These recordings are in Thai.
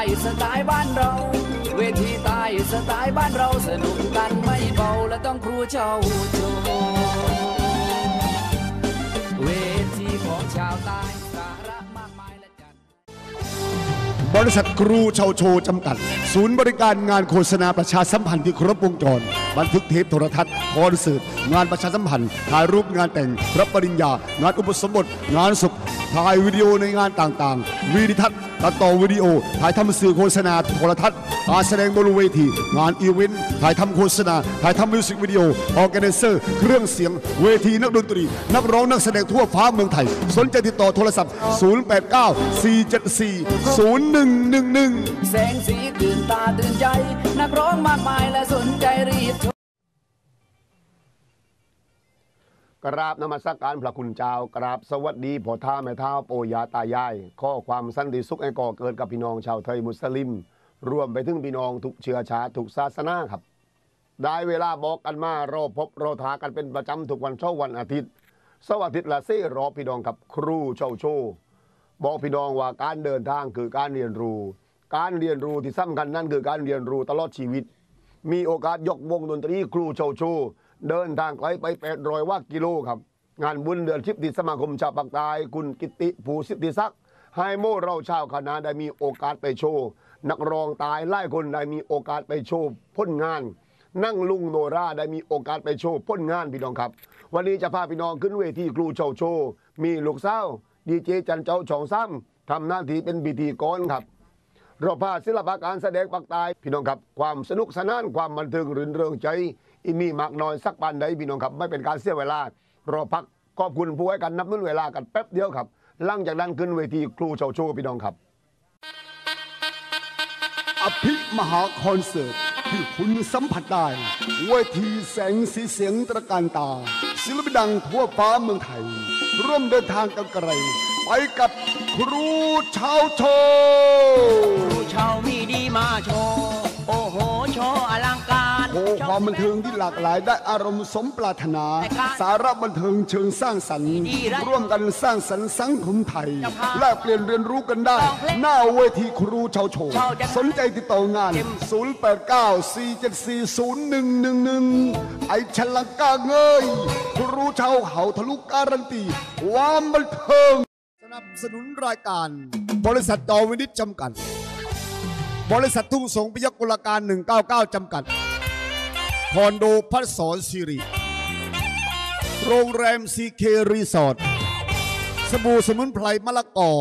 ทีใต้สไตล์บ้านเรา เวทีใต้สไตล์บ้านเราสนุกกันไม่เบาและต้องครูเจ้าโชว์เวทีของชาวใต้สาระมากมายและจัดบริษัทครูชาวโชว์จำกัด ศูนย์บริการงานโฆษณาประชาสัมพันธ์ที่ครบวงจรบันทึกเทปโทรทัศน์คอนเสิร์ตงานประชาสัมพันธ์ถ่ายรูปงานแต่งรับปริญญา งานอุปสมบท งานศพถ่ายวิดีโอในงานต่างๆ วิดีทัศน์ตัดต่อวิดีโอ ถ่ายทำสื่อโฆษณาโทรทัศน์การแสดงบนเวที งานอีเวนต์ ถ่ายทำโฆษณา ถ่ายทำมิวสิกวิดีโอ organizer เครื่องเสียง เวทีนักดนตรี นักร้องนักแสดงทั่วฟ้าเมืองไทย สนใจติดต่อโทรศัพท์ 089 474 0111 แสงสีตื่นตาตื่นใจ นักร้องมากมายและสนใจรีบ กราบนมัสการพระคุณเจ้ากราบสวัสดีพ่อท่าแม่เท้าโปยาตายาย ข้อความสันติสุขให้ก่อเกิดกับพี่น้องชาวไทยมุสลิม รวมไปถึงพี่น้องทุกเชื้อชาติทุกศาสนาครับ ได้เวลาบอกกันมาเราพบเราทากันเป็นประจำทุกวันเช้าวันอาทิตย์เสาร์อาทิตย์ละเซ่รอพี่น้องกับครูเช่าโชว์บอกพี่น้องว่าการเดินทางคือการเรียนรู้ การเรียนรู้ที่สำคัญนั่นคือการเรียนรู้ตลอดชีวิต มีโอกาสยกวงดนตรีครูโชว์โชว์ เดินทางไกลไปแปดร้อยว่ากิโลครับ งานบุญเดือนชิปติสมาคมชาวปากใต้คุณกิติภูสิทธิศักดิ์ให้โมเราชาวคณะได้มีโอกาสไปโชว์นักร้องตายไล่คนได้มีโอกาสไปโชว์พ้นงาน นั่งลุงโนราได้มีโอกาสไปโชว์พ้นงานพี่น้องครับ วันนี้จะพาพี่น้องขึ้นเวทีครูโชว์โชว์มีลูกสาดีเจจันเจ้าชองซ้ำทำหน้าที่เป็นพิธีกรครับเราพาศิลปะการแสดงปักตายพี่น้องครับ ความสนุกสนานความบันเทิงรื่นเริงใจ อีมีมากน้อยสักปานใดพี่น้องครับ ไม่เป็นการเสียเวลาเราพักขอบคุณผู้ให้กันนับนุ่นเวลากันแป๊บเดียวครับหลังจากนั้นขึ้นเวทีครูโชว์โชว์พี่น้องครับ อภิมหาคอนเสิร์ตที่คุณสัมผัสได้เวทีแสงสีเสียงตระการตา ศิลปินดังทั่วฟ้าเมืองไทย ร่วมเดินทางกันไกลไปกับครูชาวโชว์ผู้เช่ามีดีมาโชว์ โอ้โห โชว์อลังการ โชว์ความบันเทิงที่หลากหลายได้อารมณ์สมปรารถนา สาระบันเทิงเชิงสร้างสรรค์ร่วมกันสร้างสรรค์สังคมไทยแลกเปลี่ยนเรียนรู้กันได้ หน้าเวทีครูชาวโชว์สนใจติดต่องาน 0894740111 ไอฉลังกาเงยครูชาวเขาทะลุการันตีความบันเทิงสนับสนุนรายการ บริษัทจอวินิจจำกัดบริษัททุ่งสงพยกุลการ 199 จำกัด คอนโดพัสอนสิริ โรงแรมซีเครีสอร์ท สบู่สมุนไพรมะละกอ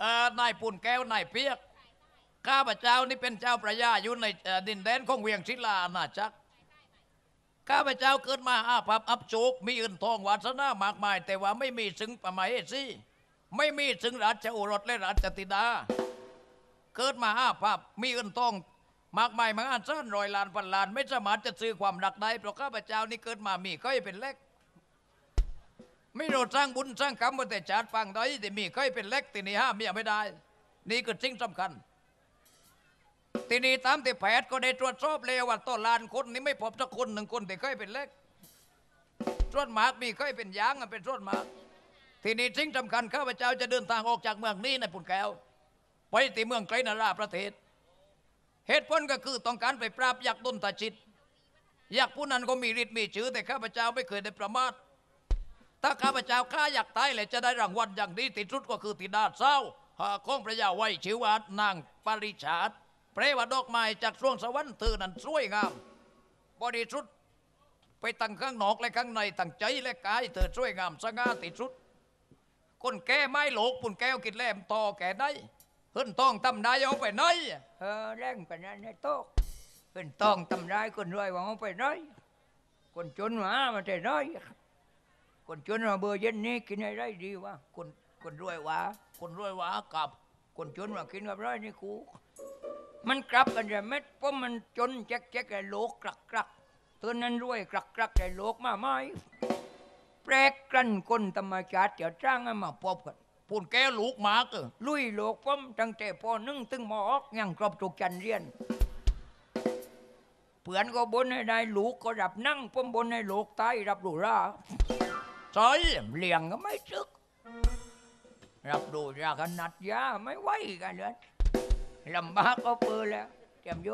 เอ่อนายปุ่นแก้วนายเปียก ข้าพเจ้านี่เป็นเจ้าพระยาอยู่ในดินแดนของเวียงศิลาอาณาจักข้าพเจ้าเกิดมาอาภัพอับโชคมีเงินทองวาสนามากมาย แต่ว่าไม่มีซึ่งพระมเหสีไม่มีซึ่งราชโอรสและราชธิดา เกิดมาอาภัพมีเงินทองมากมายมหาศาลร้อยล้านพันล้าน ไม่สามารถจะซื้อความรักได้เพราะข้าพเจ้านี่เกิดมามีก้อยเป็นเล็ก ไม่เราสร้างบุญสร้างกรรมมาแต่ชาติฟังได้แต่มีเคยเป็นเล็กทีนี้ห้ามเมียไม่ได้ นี่คือสิ่งสำคัญ ทีนี้ตามที่แพทย์ก็ได้ตรวจสอบแล้วว่าต้นลานคนนี้ไม่พบสักคนหนึ่งคนที่เคยเป็นเล็กส่วนมากมีเคยเป็นยางอะเป็นส่วนมาก ทีนี้สิ่งสำคัญข้าพเจ้าจะเดินทางออกจากเมืองนี้ในปุ่นแก้ว ไปที่เมืองไกลนาราประเทศ เหตุผลก็คือต้องการไปปราบยักษ์ดนตาจิตยักษ์ผู้นั้นก็มีฤทธิ์มีชื่อแต่ข้าพเจ้าไม่เคยได้ประมาทถ้าข้าพเจ้าข้าอยากตายเลยจะได้รางวัลอย่างดีที่สุดก็คือติดาเศร้าหาของพระยาไว้ชื่อว่านางปริชาต เปรว่าดอกไม้จากช่วงสวรรค์เธอนั้นสวยงาม บริสุทธิ์ไปตั้งข้างนอกและข้างในตั้งใจและกายเธอสวยงามสง่าที่สุด คนแก่ไม้โหลกปุ่นแก้วกินแลมต่อแก่ได้เฮิ่นต้องทำได้เอาไปไหนเออแรงปนั้นในโต๊ะเป็นต้องทำร้ายคนรวยว่าเอาไปน้อยคนจนมามาแต่น้อย คนจนมาเบอร์เย็นนี้กินอะไรดีวะคนคนรวยว่าคนรวยวากับคนจนมากินกับไรนี่กู มันกลับกันจะเม็ดเพราะมันจนแจ๊กแจ๊กไอ้โลกกลักกลักเธอนั้นรวยกลักกลักไอ้โลกมาไหมแปลกกันคนธรรมชาติจะจ้างให้มาพบกันปุ่นแก้วลูกหมากเออลุยโลกผมตั้งแต่ปหนึ่งถึงมออกยังครบทุกจันเรียนเพื่อนก็บนให้ได้ลูกก็รับนั่งผมบนให้ลูกตายรับดูราใช่เลี้ยงก็ไม่ซึก รับดูราขนาดยาไม่ไหวกันเลย ลำบากก็เปิดแล้วเตรียมโย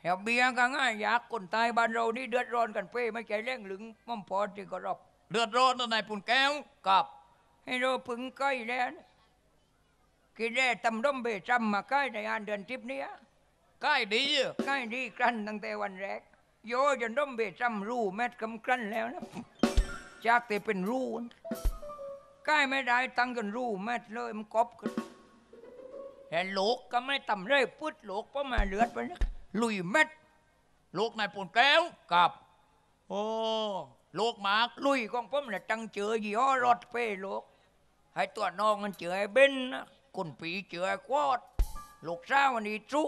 แถวเบียร์ก็ง่ายอยากคนตายบ้านเรานี่เดือดร้อนกันเป้ไม่ใจเร่งหลึงมั่มพอที่ก็รอบเดือดร้อนนะนายปุ่นแก้วกับ ให้เราพึงใกล้แล้วนะกินได้ตำร่มเบจำมาใกล้ในงานเดือนทิพย์เนี้ยใกล้ดีเออใกล้ดีกลั้นตั้งแต่วันแรก โยจนร่มเบจำรูแมทกำกลั้นแล้วนะจากแต่เป็นรูนะใกล้ไม่ได้ตั้งกันรูแมทเลยมันกบกัน แต่โลกก็ไม่ต่ำเลยพุดโลกเพราะมาเลือดไปนะลุยแมทลูกนายปุ่นแก้วกับ โอ้ลูกหมากลุยของผมเนี่ยตั้งเจอยี่ห้อรถเป้โลก ให้ตัวน้องมันเจอไอ้เบนนะคนปีเจอไอ้ควอดลูกสาวมันอีจุ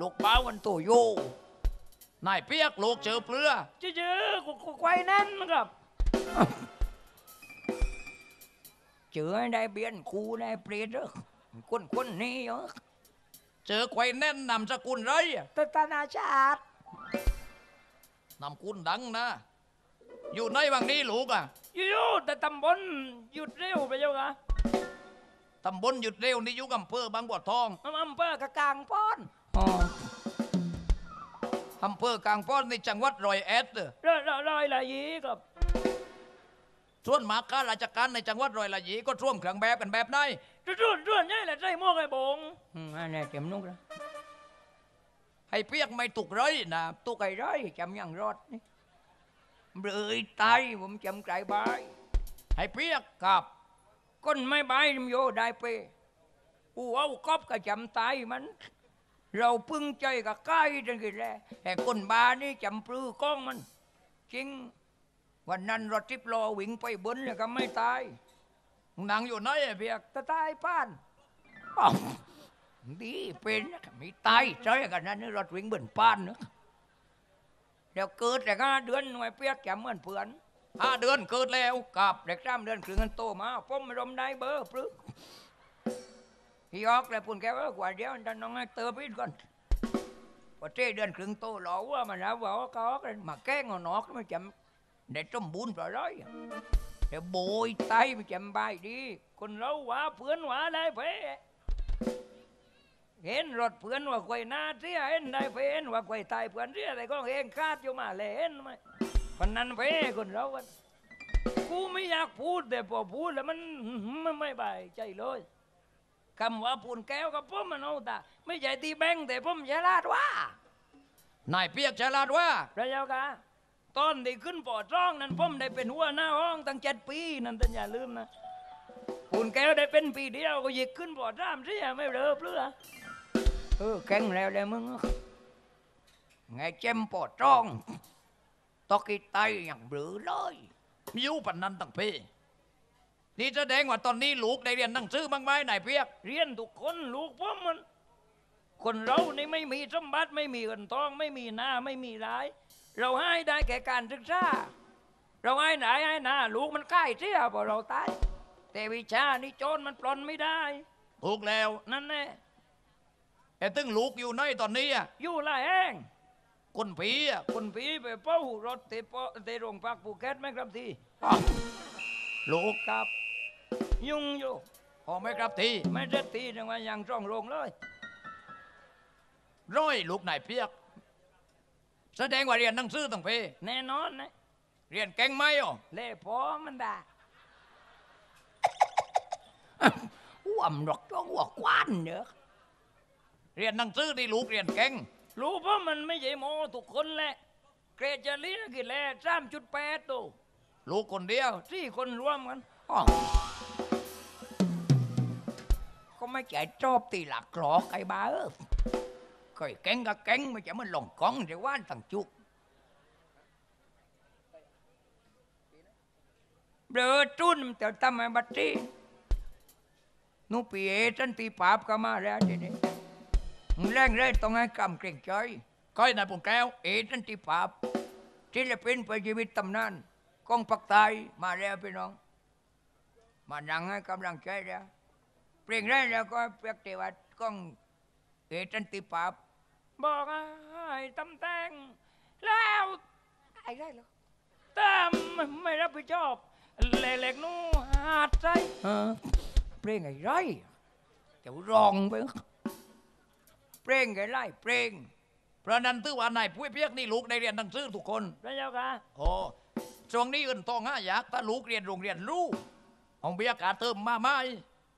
ลูกป้ามันโตโยนายเปียกลูกเจอเปลือเจอเจอกูกูไว้นั่นนะครับ เจอไอ้ได้เบียนครูได้เปรตเด้อ คนคนนี้เหรอเจอไขว้แน่นนำสกุลไรอะตตานาชาตินำคุณดังนะ อยู่ในบางนี้ลูกอะอยู่ๆแต่ตำบลหยุดเร็วไปเจ้าค่ะตำบลหยุดเร็วนี่อยู่กับอำเภอบางบัวทองอำเภอกะกลางป้อนอ๋ออำเภอกลางป้อนในจังหวัดร้อยเอ็ดเด้อรอยรอยรอยละยีกับ ส่วนมากข้าราชการในจังหวัดร้อยละยีก็ร่วมเครื่องแบบกันแบบไหนร่วนร่วนใหญ่แหละใจมอกไอ้บงอืมอันนี้เต็มนุกแล้วให้เปียกไม่ตุกไรนะตุกไอ้ร้อยจำยังรอดนี่เบลยตายผมจำใจบายให้เปียกกับคนไม่บายมันโยได้เปอูเอากอบก็จำตายมัน เราพึ่งใจกับใกล้จังกินแหละแต่คนบานี่จำปลื้อกล้องมัน จริง วันนั้นรถทิพลอวิ่งไปบนเลยก็ไม่ตายนังอยู่ไหนอะเปียกแต่ตายป้านอ้าวดีเป็นมีตายใช่กันนั้นนี่รถวิ่งบนป้านนะเดี๋ยวเกิดแต่ก็เดือนหน่วยเปียกจำเหมือนเพื่อนห้าเดือนเกิดแล้วกับเด็กสามเดือนครึ่งกันโตมาผมไม่รมได้เบอร์ปรึกพี่ออกเลยปุ่นแกว่ากว่าเดียวดันน้องให้เติมอีกก่อนพอเจ้เดือนครึ่งโตหล่อว่ามันแล้วว่าก็ออกเลยมาแก้งเอานอกไม่จำ ได้ต้มบุญปล่อยร้อยเดี๋ยวโบยไตไม่จำใบดี คนเราว่าเพื่อนว่าได้เพ่เห็นรถเพื่อนว่าควยหน้าเสียเห็นได้เพ่เห็นว่าควยตายเพื่อนเสียแต่ก็เองคาดอยู่มาเลยเห็นไหมคนนั้นเพ่คนเรากันกูไม่อยากพูดแต่พอพูดแล้วมันมันไม่บายใจเลยคำว่าปูนแก้วกับผมมันเอาแต่ไม่ใช่ตีแบงแต่ผมฉลาดว่านายเปียกฉลาดว่าพระเจ้าค่ะ ตอนที่ขึ้นปอดร้องนั้นผมได้เป็นหัวหน้าห้องตั้งเจ็ดปีนั่นท่านอย่าลืมนะปูนแก้วได้เป็นปีเดียวก็หยิกขึ้นปอดร่ามเสียไม่เลิกเปลือเออแข็งแล้วเลยมึงไงเจมปอดร้องตอกกีไตอย่างเบลือเลยมีอยู่ปันนั้นตั้งเพนี่แสดงว่าตอนนี้ลูกได้เรียนหนังสือบ้างไหมนายเปียก เรียนทุกคนลูกผมมัน คนเรานี่ไม่มีสมบัติไม่มีเงินทองไม่มีหน้าไม่มีราย เราให้ได้แก่การศึกษา เราให้ไหนให้หน้าลูกมันใกล้เสียพอเราตาย แต่วิชานี่โจรมันปลนไม่ได้ ถูกแล้วนั่นแน่แต่ตึงลูกอยู่ในตอนนี้อะอยู่ละแห้งคนผีอะคนผีไปเป้ารถเตะเป้าเตะโรงพักภูเก็ตไหมครับทีลูกครับ ยุ่งอยู่พอไหมครับทีไม่ได้ตีจังว่ายังจ้องโรงเลยร้อยลูกนายเปียก แสดงว่าเรียนหนังสือตั้งเพแน่นอนนะเรียนเก่งไหมอะเล่พอมันได้หัวมนดอกจ้องหัวควันเนอะเรียนหนังสือที่ลูกเรียนเก่งรู้เพราะมันไม่ใช่โมทุกคนแหละ เกรดเฉลี่ยกี่แหละสามจุดแปดตัวลูกคนเดียวสี่คนรวมกันอ้อก็ไม่ใจชอบตีหลักกรอกไอ้บ้าเออ เคยแก๊งกับแก๊งไม่ใช่มันหลงกองเดี๋ยวว่านตั้งจุกเบลอจุนแต่ทำไมบัตรีนูปีเอจันตีปาบก็มาแล้วทีนี้มึงแรงเลยต้องให้กำเกรงใจก้อยนายปุ่นแก้วเอจันติปาบศิลปินไปชีวิตตำนานกองปักตายมาแล้วพี่น้อง มานั่งให้กำลังใจแล้วเพลงแรกแล้วก็เปียกเทวัดกอง เอตันติปาบบอกให้ตำแตงแล้วไอ้ได้เหรอแต่ไม่รับผิดชอบเล็กๆนู่หาดใจเพลงไอ้ไรเดี๋ยวร้องไปเพลงไอ้ไรเพลงเพราะนั้นถือว่านายปุ้ยเปียกนี่ลูกได้เรียนหนังสือทุกคนพระเจ้าค่ะโอ้ช่วงนี้อื่นต้องห้าอยากถ้าลูกเรียนโรงเรียนรู้เอาเบียกาเติมมาไม่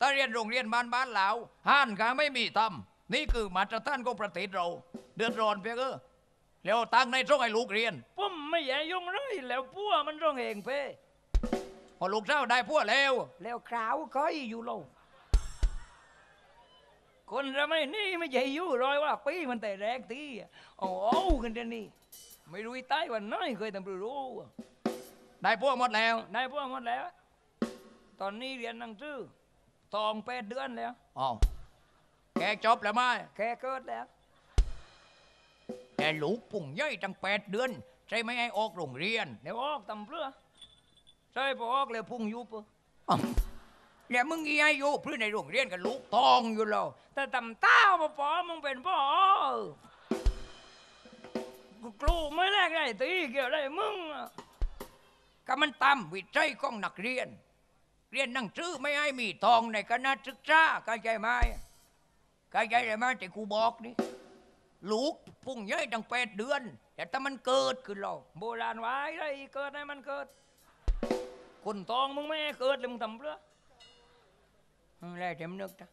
ถ้าเรียนโรงเรียนบ้านบ้านเหลาห้านก็ไม่มีทำ นี่คือมาตรฐานของประเทศเรา เดือดร้อนเพียงเออแล้วตั้งในช่องให้ลูกเรียนผมไม่อยากยุ่งเลยแล้วพัวมันร้องเองเพ่พอลูกเจ้าได้พวกแล้ว แล้วคราวก็อยู่โลกคนเราไม่นี่ไม่ใช่อยู่รอยว่าปีมันแต่แรกทีโอ้โหกันเดี๋ยวนี้ไม่รู้อีใต้วันน้อยเคยทำรู้ได้พวกหมดแล้วนายพวกหมดแล้ว ตอนนี้เรียนหนังสือทองแปดเดือนแล้วอ๋อ แกจบแล้วไหมแค่เกิดแล้ว แต่ลูกปุ่งย่อยตั้งแปดเดือน ใช่ไหมให้ออกโรงเรียน เดี๋ยวออกตำเพื่อใช่พอออกแล้วพุ่งยุบอ้าวแล้วมึงยี่ให้อยู่เพื่อในโรงเรียนกับลูกตองอยู่แล้วแต่ตำเต้ามาปอมึงเป็นพ่อกูกลูไม่แลกได้ตีเกี่ยวได้มึงอะก็มันตามวิจัยของนักเรียน เรียนหนังสือไม่ให้มีทองในคณะศึกษาเข้าใจไหม เข้าใจไหมที่กูบอกนี่ลูกปุ่งย่อยตั้งแปดเดือน แต่ถ้ามันเกิดขึ้นเราโบราณไว้ได้เกิดให้มันเกิดคนตองมึงไม่เกิดเลยมึงทำเพื่ออะไรเต็มนึกนะ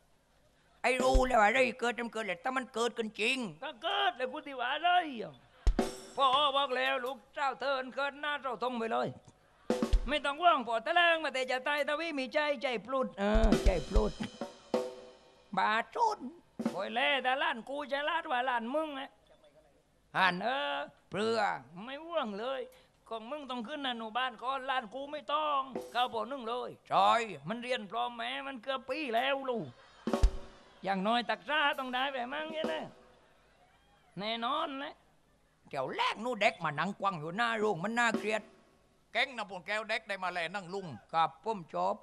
ไอ้รู้แล้วว่าอะไรเกิดมันเกิดแต่ถ้ามันเกิดกันจริงก็เกิดเลยกูที่ว่าเลยพ่อบอกแล้วลูกเจ้าเทินเกิดหน้าเจ้าทงไปเลย ไม่ต้องว่างพอตะแลงมาแต่จะตายตะวิมีใจใจปลุดเออใจปลุดบาจุน โอยเล่แต่ล้านกูจะลาดว่าล้านมึงนะหันเออเปลือไม่ว่างเลยของมึงต้องขึ้นอนุบาลก่อนล้านกูไม่ต้องเข้าปนึ่งเลยจอย มันเรียนพร้อมแม้มันเกือบปีแล้วลูกอย่างน้อยตักษาต้องได้แบบมั้งเนี่ยนะแน่นอนนะเดี๋ยวแรกนู่เด็กมานั่งกวางอยู่หน้าโรงมันน่าเกลียด แก๊งนะพวกแก้วเด็กได้มาแลนั่งลุงกับผมจบ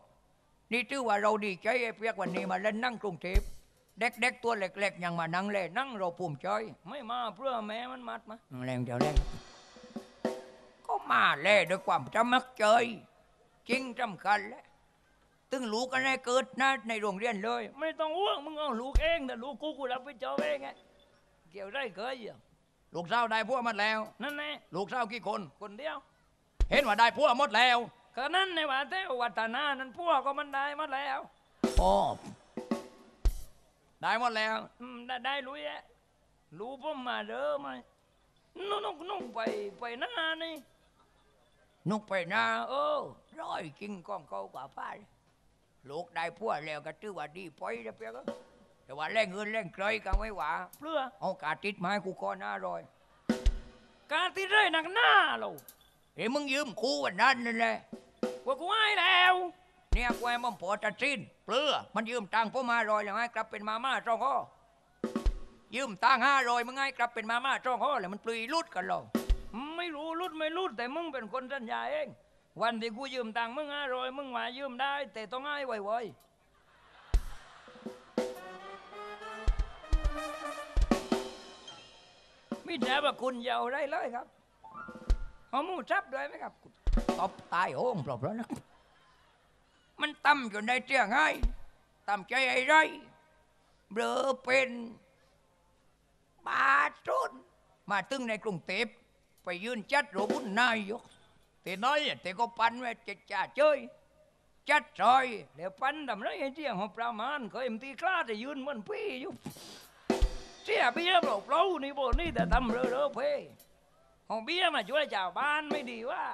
นี่ถือว่าเราดีใจไอ้เปียกวันนี้มาเล่นนั่งกรุงเทพ เด็กๆตัวเล็กๆยังมานั่งเล่นนั่งเราภูมิใจไม่มาเพื่อแม่มันมัดมาแรงเดี๋ยวแรงก็มาเล่ด้วยความจำมักเจยจริงจำคัญแหล้วตึงลูกกันให้เกิดนะในโรงเรียนเลย ไม่ต้องอ้วงมึงเอาลูกเองแต่ลูกกูกูรับผิดชอบเองไงเกี่ยวได้เคยอะลูกสาวได้พวกหมดแล้ว นั่นแน่ลูกสาวกี่คนคนเดียว เห็นว่าได้พวกหมดแล้วก็นั่นในว่าแต่วัฒนานั้นพวกก็มันได้หมาแล้วอ๋อ ได้หมดแล้วอืมได้ได้รู้แยะรู้ผมมาเด้อไหมนุ่งนุ่งนุ่งไปไปหน้านี่นุกไปนะเออร้อยจริงก้องเขากว่าป้าลูกได้พวกแล้วก็ถือว่าดีปอยแล้วเปียกแต่ว่าแรงเงินแรงเคยก็ไม่ว่าเพื่อเอากาติดมาให้กูก่อนหน้าร้อยการที่ได้หนักหน้าเราเฮ้ยมึงยืมกูวันนั้นนั่นแหละว่ากูให้แล้ว เนี่ยกูให้มันพอจะสิ้น เปลือมันยืมตังค์ผมมาร้อยแล้วให้กลับเป็นมาม่าจ้องข้อยืมตังค์ห้าร้อยมึงให้กลับเป็นมาม่าจ้องข้อแล้วมันปลุยลุดกันหรอไม่รู้รุดไม่รุดแต่มึงเป็นคนสัญญาเองวันที่กูยืมตังค์มึงห้าร้อยมึงมายืมได้ แต่ต้องให้ไวๆมิแต่ว่าคุณอยาวได้เลยครับเอาหมูชับด้วยไหมครับตบตายโห้งเปล่าๆนะ มันตั้มอยู่ในเตียงไงตั้มใจไอ้ไรเบลอเป็นบาสุนมาตึงในกรุงเทพไปยืนจัดโรบุญนายกแต่น้อยแต่ก็ปันไว้จะจ่าเจยจัดซอยเดี๋ยวปันดำไรไอ้เจียงของประมาณเคยมตีกล้าจะยืนเหมันพี่อยู่เสียเบี้ยเปล่าเปล่านี่โบนี่แต่ทำเรอเรอเพ่ของเบี้ยมาช่วยชาวบ้านไม่ดีว่า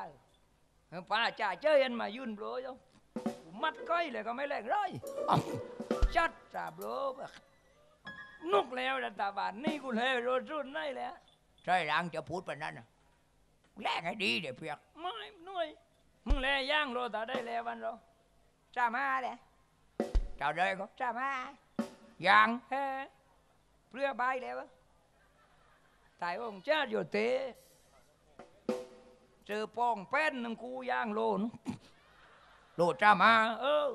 ป้าจ่าเจอยันมายืนเปล่าอยู่ มัดก้อยเลยก็ไม่แรงเลยอ้าวจัดจ่าเปล่าแบบนุกแล้วรัฐบาลนี่กูเลยรถรุ่นได้แล้วใช่หลังจะพูดแบบนั้นนะแลกให้ดีเดี๋ยวเพียกไม่หน่วยมึงแลย่างโรตาได้แล้ววันเราจ้ามาเลยเจ้าเลยก็จ้ามายังเฮ้เปลือใบแล้วอะตายองค์เจ้าอยู่เตะเจอป้องแป้นหนึ่งกูย่างโลน โลจ้ามา เออ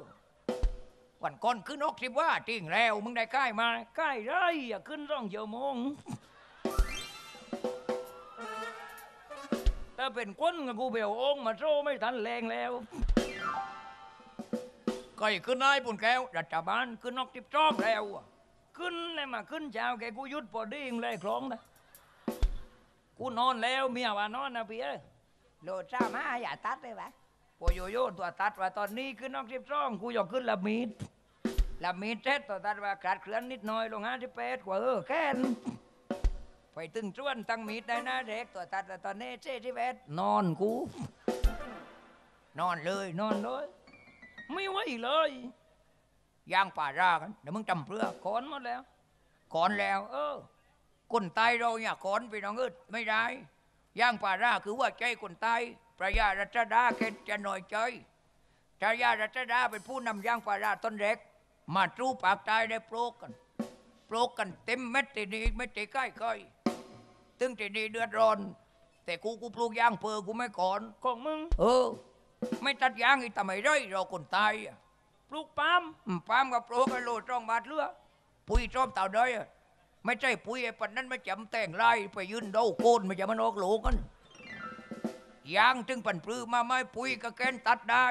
วันก่อนขึ้นอกสิบว่าจริงแล้ว มึงได้ใกล้มาใกล้ไรอย่าขึ้นร่องเยียวโมงถ้าเป็นก้นกับกูเบลองมาโซไม่ทันแรงแล้วก็อีกขึ้นนายปุ่นแก้วรัฐบาลขึ้นนอกทิบจอบแล้วขึ้นเลยมาขึ้นเช้าแกกูยุดพอดีงเลยคล้องนะกูนอนแล้วเมียว่านอนนะพี่เอ้ยโลดจ้ามาอย่าตัดเลยปะ โยโยโย่ตัวตัดว่าตอนนี้ขึ้นนอกทิบจองกูอยากขึ้นละมีดละมีดเท็ดตัวตัดว่าขาดเคลื่อนนิดหน่อยลงห้าสิบแปดกว่าเออแค่นไปตึงจ้วนตั้งมีดได้นะเด็กตัวตัดว่าตอนนี้เจ๊ที่แปดนอนกู นอนเลยนอนเลย ไม่ไหวเลยย่างป่ารากันเดี๋ยวมึงจำเพื่อขอนหมดแล้วขอนแล้ว เออคนตายเราเนี่ยขอนไปน้องอึดไม่ได้ย่างป่าราคือว่าใจคนตาย พระยารัชดาแกจะหน่อยใจพระยารัชดาเป็นผู้นำย่างป่าราต้นเล็ก มาจูปากตายได้โปรกกันโปรกกันเต็มเม็ดทีนี้ไม่ตีใกล้ใกล้ตึงทีนี้เดือดร้อน แต่กูกูปลูกย่างเพอกูไม่ก่อนของมึง เออ ไม่ตัดยางอีกทำไมไรเราคนตายอะปลูกปาล์มอืมปาล์มกับปลูกกันโลจ้องบาทเรือปุ๋ยจ้อมเต่าด้อยอะไม่ใช่ปุ๋ยไอ้ปันนั้นไม่จำแต่งไรไปยืนเดาโคนไม่จะมันออกโหลกัน ยางถึงปันปลื้มมาไม่ปุ๋ยก็แกนตัดได้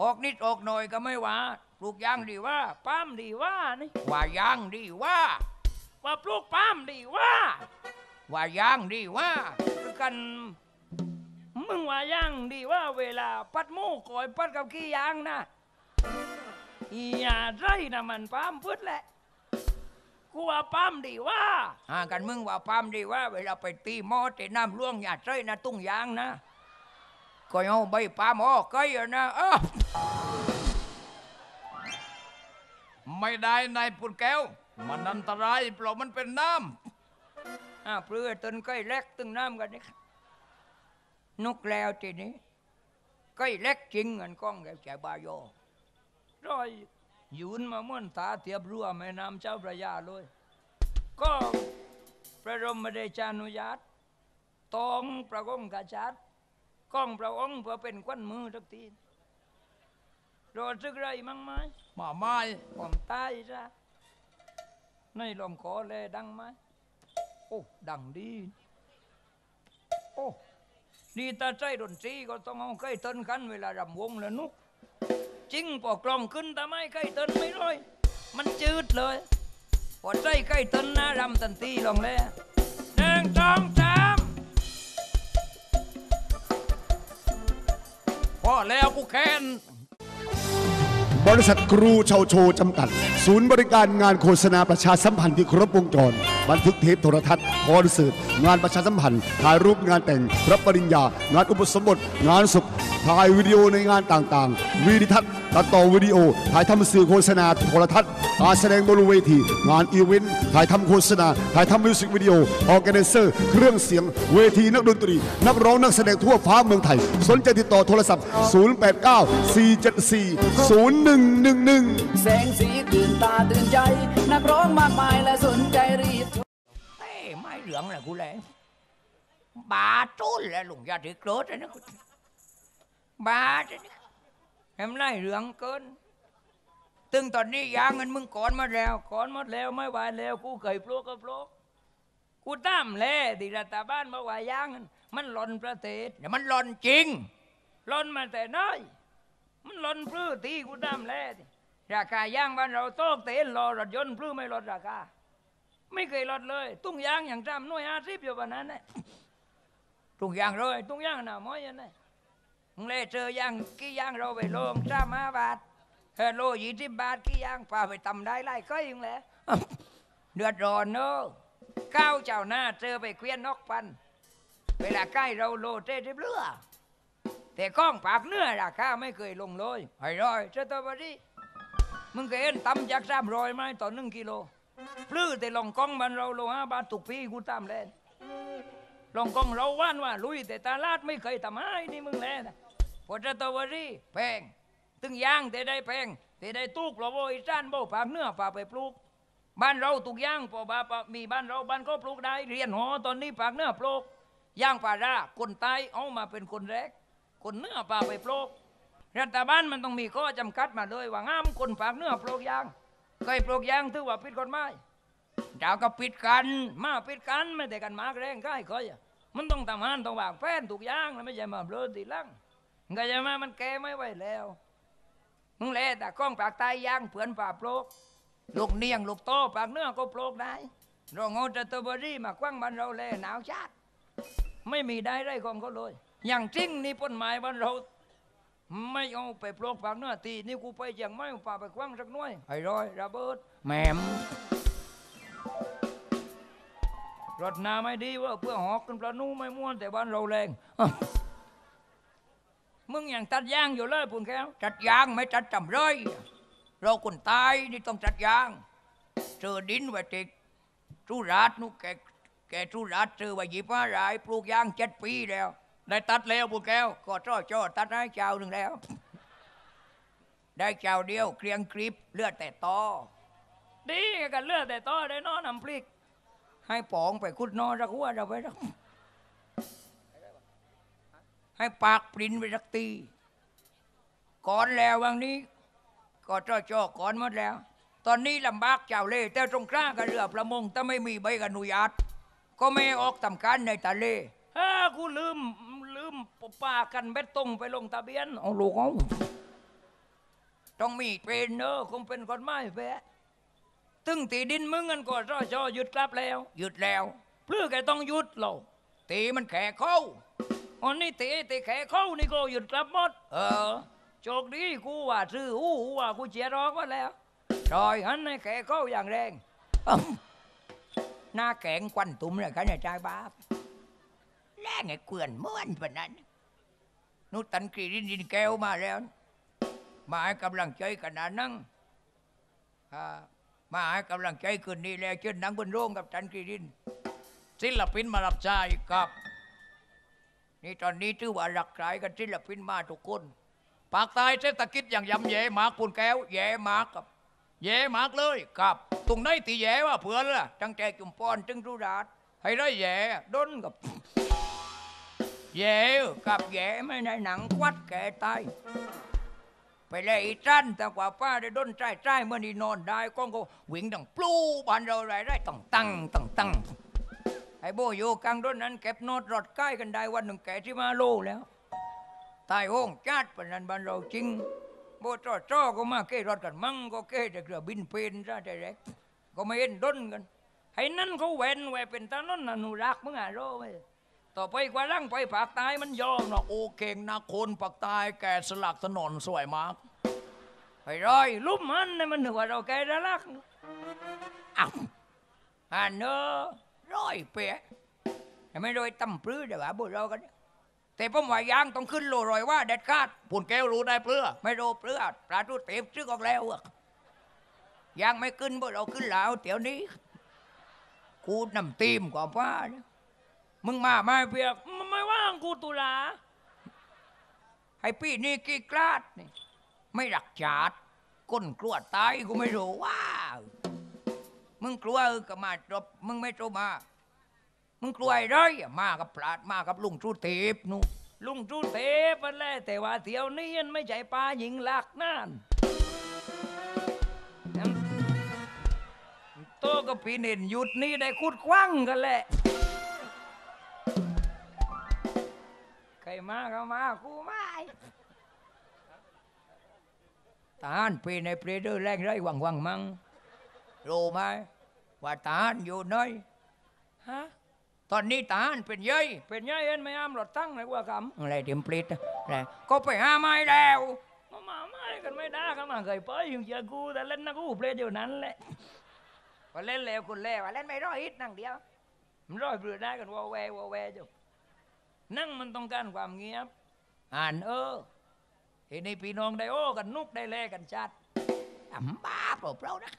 ออกนิดออกหน่อยก็ไม่ว่าปลูกยางดีว่าปาล์มดีว่านี่ว่ายางดีว่าว่าปลูกปาล์มดีว่าว่ายางดีว่าคือกันมึงว่ายังดีว่าเวลาปัดหมูก่อยปัดกับขี้ยางนะอย่าไรนะมันปามพุดแหละ กูว่าปามดีว่าหากันมึงว่าปามดีว่า เวลาไปตีหม้อตีน้ำล่วงอย่าไรนะตุ้งยางนะก็เอาใบปามอ้อไก่อะนะเออไม่ได้นายปุ่นแก้ว มันอันตรายเพราะมันเป็นน้อ่าเปลือยต้นไก่เล็กตึงน้ำกันนี่นกแล้วทีนี้ไก่เล็กจริงเงินกล้องแกใจบายอร้อย ยืนมาเหมื่อนตาเทียบรั้วแม่น้ำเจ้าพระยาเลย ก็พระรมเดชานุญาตตองพระองค์กษัตริย์ก้องพระองค์เพื่อเป็นควันมือทักทีรอซึกไรมั่งไหมำมาไม้ผมตายซะในลองขอแลดังไหมโอ้ดังดี โอ้นี่ตาใจดนตรีก็ต้องเอาใกล้ต้นกันเวลารำวงแล้วนุก จริงพอกลองขึ้นทำไมใกล้ต้นไม่ร้อย มันจืดเลย พอใจใกล้ต้นนะรำตันตีลองแล้วหนึ่งสองสามพอแล้วกูแค้นบริษัทครูเชาโชจำกัด ศูนย์บริการงานโฆษณาประชาสัมพันธ์ที่ครบวงจร บันทึกเทปโทรทัศน์คอนเสิร์ตงานประชาสัมพันธ์ถ่ายรูปงานแต่งรับปริญญา งานอุปสมบท งานศพถ่ายวิดีโอในงานต่างๆวีดิทัศน์ ตัดต่อวิดีโอ ถ่ายทำสื่อโฆษณาโทรทัศน์การแสดงบนเวที งานอีเวนต์ ถ่ายทำโฆษณา ถ่ายทำมิวสิกวิดีโอ organizer เครื่องเสียง เวทีนักดนตรี นักร้องนักแสดงทั่วฟ้าเมืองไทย สนใจติดต่อโทรศัพท์ 089 474 0111 แสงสีตื่นตาตื่นใจ นักร้องมากมายและสนใจรีบเอ้ไม่เหลืองเลยกูเลยบาจุ้นเลยลุงยาถือโกรธเลยนะกูบาจุ้น เห็นไรเหลืองเกิน ตึงตอนนี้ยางเงินมึงก่อนมาแล้วก่อนหมดแล้วไม่ไหวแล้วกูเคยปลูกก็ปลูกกูตามแลดิรัฐบาลบอกว่ายางเงินมันหล่นประเทศเดี๋ยวมันหล่นจริงหล่นมาแต่น้อย มันหล่นพื้นที่กูตามแลดิราคายางบ้านเราโต๊ะเตนรอรถยนต์พื้นไม่ลดราคาไม่เคยลดเลย ตุ้งยางอย่างจำน่วยอาชีพอยู่วันนั้นเนะตุ้งยางเลยตุ้งยางหนาม้อยยันนะมึง เลยเจอยางกี่ยางเราไปลงสามห้าบาทเฮโลยี่สิบบาทกี่ยางพาไปตำได้ไล่ก็ยังแหละเดือดร้อนเนอะก้าวเจ้าหน้าเจอไปเควียนนกปัน เวลาใกล้เราโลเต้ทิเรือแต่ก้องปากเนื้อราคาไม่เคยลงเลยไอ้ร้อยเจ้าตัวบดีมึงเคยเห็นตำจากสามร้อยไหมต่อหนึ่งกิโลปลื้อแต่ลองกองมันเราโลห้าบาทตุกพี่กูตามแลนลองกองเราว่านว่าลุยแต่ตาลาดไม่เคยทำให้นี่มึงแลนะ พอจะตววรีแพงตึงย่างแต่ได้แพงแต่ได้ตุกเราโวยจ้านโบปากเนื้อปากไปปลูก บ้านเราตุกย่างพอบาปมีบ้านเราบ้านก็ปลูกได้เรียนหอตอนนี้ปากเนื้อปลูกย่างปลาราคนใต้เอามาเป็นคนแรก คนเนื้อปลาไปปลูกรัฐบาลมันต้องมีข้อจำกัดมาเลยว่าห้ามคนฝากเนื้อปลูกยางเคยปลูกยางถือว่าผิดกฎหมายเจ้าก็ปิดกันมาปิดกันไม่ได้กันมากแรงใกล้เคยอะมันต้องทำงานต้องวางแผนถูกอย่างแล้วไม่ใช่มาเบลอตีลัง ก็จะมามันแก้ไม่ไหวแล้วมึงแลแต่กล้องปากตายย่างเผื่อนป่าโปลกลูกเนียงลูกโตปากเนื้อก็โปลกได้เราเอาแต่ตัวบรี่มากว้างบ้านเราแลหนาวชาติไม่มีได้ไรของเขาเลย อย่างจริงนี่ป้นไม้บ้านเรา ไม่เอาไปโปลกปากเนื้อตีนี่กูไปเชียงไม่ป่าไปกว้างสักน่อยไอ้รอยระเบิดแหมมรถนาไม่ดีว่าเพื่อหอกกันปลานูไม่ม้วนแต่บ้านเราแรง มึงอย่างตัดยางอยู่เลยปุ่นแก้วจัดยางไม่จัดจำเลย เราคนตายนี่ต้องจัดยางเจอดินไว้ติดทุราชนุกแกแกทุราชเจอไว้หยิบมารายปลูกยางเจ็ดปีแล้ว ได้ตัดแล้วปุ่นแก้วก็จ้อจ้อตัดได้เจ้าหนึ่งแล้ว ได้เจ้าเดียวเกรียงกริบเลือดแต่ตอดีกันเลือดแต่ตอได้นอนน้ำพริก ให้ปองไปคุดนอนรักหัวเราไปรัก ให้ปากปรินไปรักตีก่อนแล้ววันนี้ ก็จ้อจ้อก่อนหมดแล้ว ตอนนี้ลำบากเจ้าเล่ห์แต่ตรงกลางกับเรือประมงถ้าไม่มีใบอนุญาตก็ไม่ออกทำการในทะเลเฮ้กูลืมลืมปากันเบ็ดตรงไปลงทะเบียนเอาลูกเอาต้องมีเป็นเนอะคงเป็นคนไม่แพ้ตึงตีดินมึงกันก็รอจอหยุดกลับแล้ว หยุดแล้วเพื่อแกต้องหยุดเราตีมันแขกเข้า อันนี้ตีตีแขกเข้านี่ก็หยุดกลับหมด เออโชคดีกูว่าซื้ออู้หูว่ากูเจียรอกไว้แล้วรอยหันให้แขกเข้าอย่างแรงอ้าวหน้าแข็งควันตุ้มเลยกันเนี่ยใจบาปแรงไอ้เกลื่อนม้วนปะนั้นนุตันกรีดินดินแก้วมาแล้ว มาให้กำลังใจขนาดนั้นอ่ามาให้กำลังใจคืนนี้แล้วเชิญนังบนโรงกับจันกรีดินศิลปินมารับใช้ครับ นี่ตอนนี้ถือว่าหลักใจกันศิลปินมาทุกคนปากตายเศรษฐกิจอย่างยำแย่มากปูนแก้วแย่มากครับแย่มากเลยครับตรงไหนตีแย่ว่าเผื่อล่ะตั้งแต่จุมพรถึงรุราชให้ได้แย่ด้นกับแย่กับแย่ไม่ในหนังควัดแก่ตายไปเลยอีจันแต่กว่าป้าได้ด้นใจใจเมื่อนี่นอนได้ก้องก็วิ่งดังปลูบานเราไรได้ต้องตั้งต้องตั้ง ไอ้โบอยู่กลางด้นนั้นเก็บโนดรถใกล้กันได้วันหนึ่งแกที่มาโลแล้วตายโห้องจัดปนนั้นบ้านเราจริงโบจอจ้อก็มาเก้รถกันมั่งก็เก้แต่เรือบินเป็นซะแต่แรกก็ไม่เห็นด้นกันให้นั่นเขาเว้นไว้เป็นตานั่นอนุรักษ์มึงอะโรไว้ต่อไปกว่าล่างไปภาคใต้มันยอมนะโอเคงนะคนภาคใต้แกสลักถนนสวยมากไปร้อยลุ่มมันนี่มันถือว่าเราแกระลักอ้าวอันเนอะ ร้อยเปียแต่ไม่ร้อยตำปลื้อเดี๋ยวว่าบุเรากัน แต่ผมว่ายางต้องขึ้นโลรอยว่าเด็ดขาดปุ่นแก้วรู้ได้เพื่อไม่โรเปลือปลาทูเต็มซื้อออกแล้วอะยางไม่ขึ้นบ่เราขึ้นแล้วเดี๋ยวนี้กูนำตีมกว่าป้าเนี่ยมึงมาไม่เพียกมึงไม่ว่างกูตุลาให้พี่นี่กี่กลาดนี่ไม่หลักจาดก้นกลัวตายกูไม่รู้ว่า มึงกลัวเออก็มาจบมึงไม่โตมา มึงกลัวอ้ไรมากับปลาดมากับลุงจูเทพนู่ลุงจูเทพมันแหละแต่ว่าเที่ยวนี้มันไม่ใช่ปลาหญิงหลักนั่นโตก็ปีนเห็นหยุดนี่ได้คุดคว้างกันแหละใครมาก็มากูไม่ทหารปีในเปรเดอร์แรงไรหวังหวังมัง รู้ไหมว่าทหารอยู่น้อยฮะตอนนี้ทหารเป็นเย้ยเป็นเย้ยเอ็นไม่อ้ามรถตั้งเลยว่าคำอะไรเต็มปลิดอะไรก็ไปหาไม้แล้วมามาไม้กันไม่ได้กันมาเคยไปอยู่เจอกูแต่เล่นนะกูเปรตอยู่นั้นแหละพอเล่นแล้วคุณแล้วเล่นไม่ร้อยฮิตนั่งเดียวมันร้อยเปลือได้กันว่าแวว่าแวอยู่นั่งมันต้องการความเงียบ อ่านเออทีนี้พี่น้องได้โอ้กันนุกได้แลกันชัดอ่ำบ้าเปล่าเปล่านะ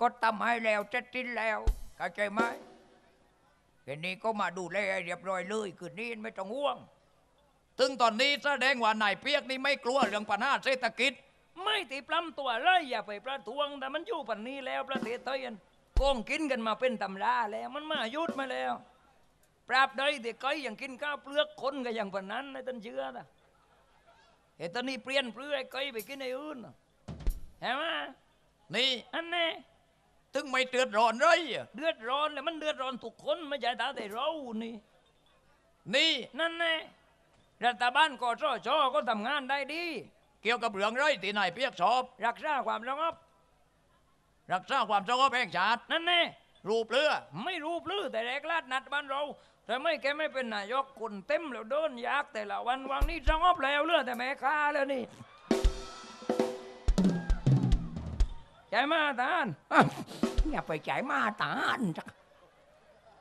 ก็ทำให้แล้วเจ็ดทิ้นแล้วเข้าใจไหมทีนี้ก็มาดูแลให้เรียบร้อยเลยคืนนี้ไม่ต้องห่วง ถึงตอนนี้แสดงว่านายเปียกนี่ไม่กลัวเรื่องปัญหาเศรษฐกิจ ไม่ตีปล้ำตัวเลยอย่าไปประท้วง แต่มันอยู่ปันนี้แล้วประเทศไทยอันโกงกินกันมาเป็นตำราแล้วมันมายุดมาแล้ว ปราบใดที่ก้อยยังกินข้าวเปลือกคนก็ยังปานนั้นนะท่านเชื่อนะเฮ้ตอนนี้เปลี่ยนเปลือกไอ้ก้อยไปกินไอ้อื่นน่ะเห็นไหมนี่อันนี้ ถึงไม่เตือนร้อนเลยอะเดือดร้อนเลยมันเดือดร้อนทุกคนไม่ใช่แต่เรานี่ นี่นั่นแน่รัฐบาลกสชก็ทำงานได้ดี เกี่ยวกับเรื่องไรที่นายเปียกชอบ รักษาความสงบรักษาความสงบแห่งชาตินั่นแน่รูปเรือไม่รู้ปลื้อแต่แรกลาดนัดบ้านเราแต่ไม่แกไม่เป็นนายกคนเต็มแล้วเดินยากแต่ละวันวังนี้สงบแล้วเลือแต่แม่ค้าแล้วนี่ ใจมาตาลอย่าไปจ่ายมาตานจัก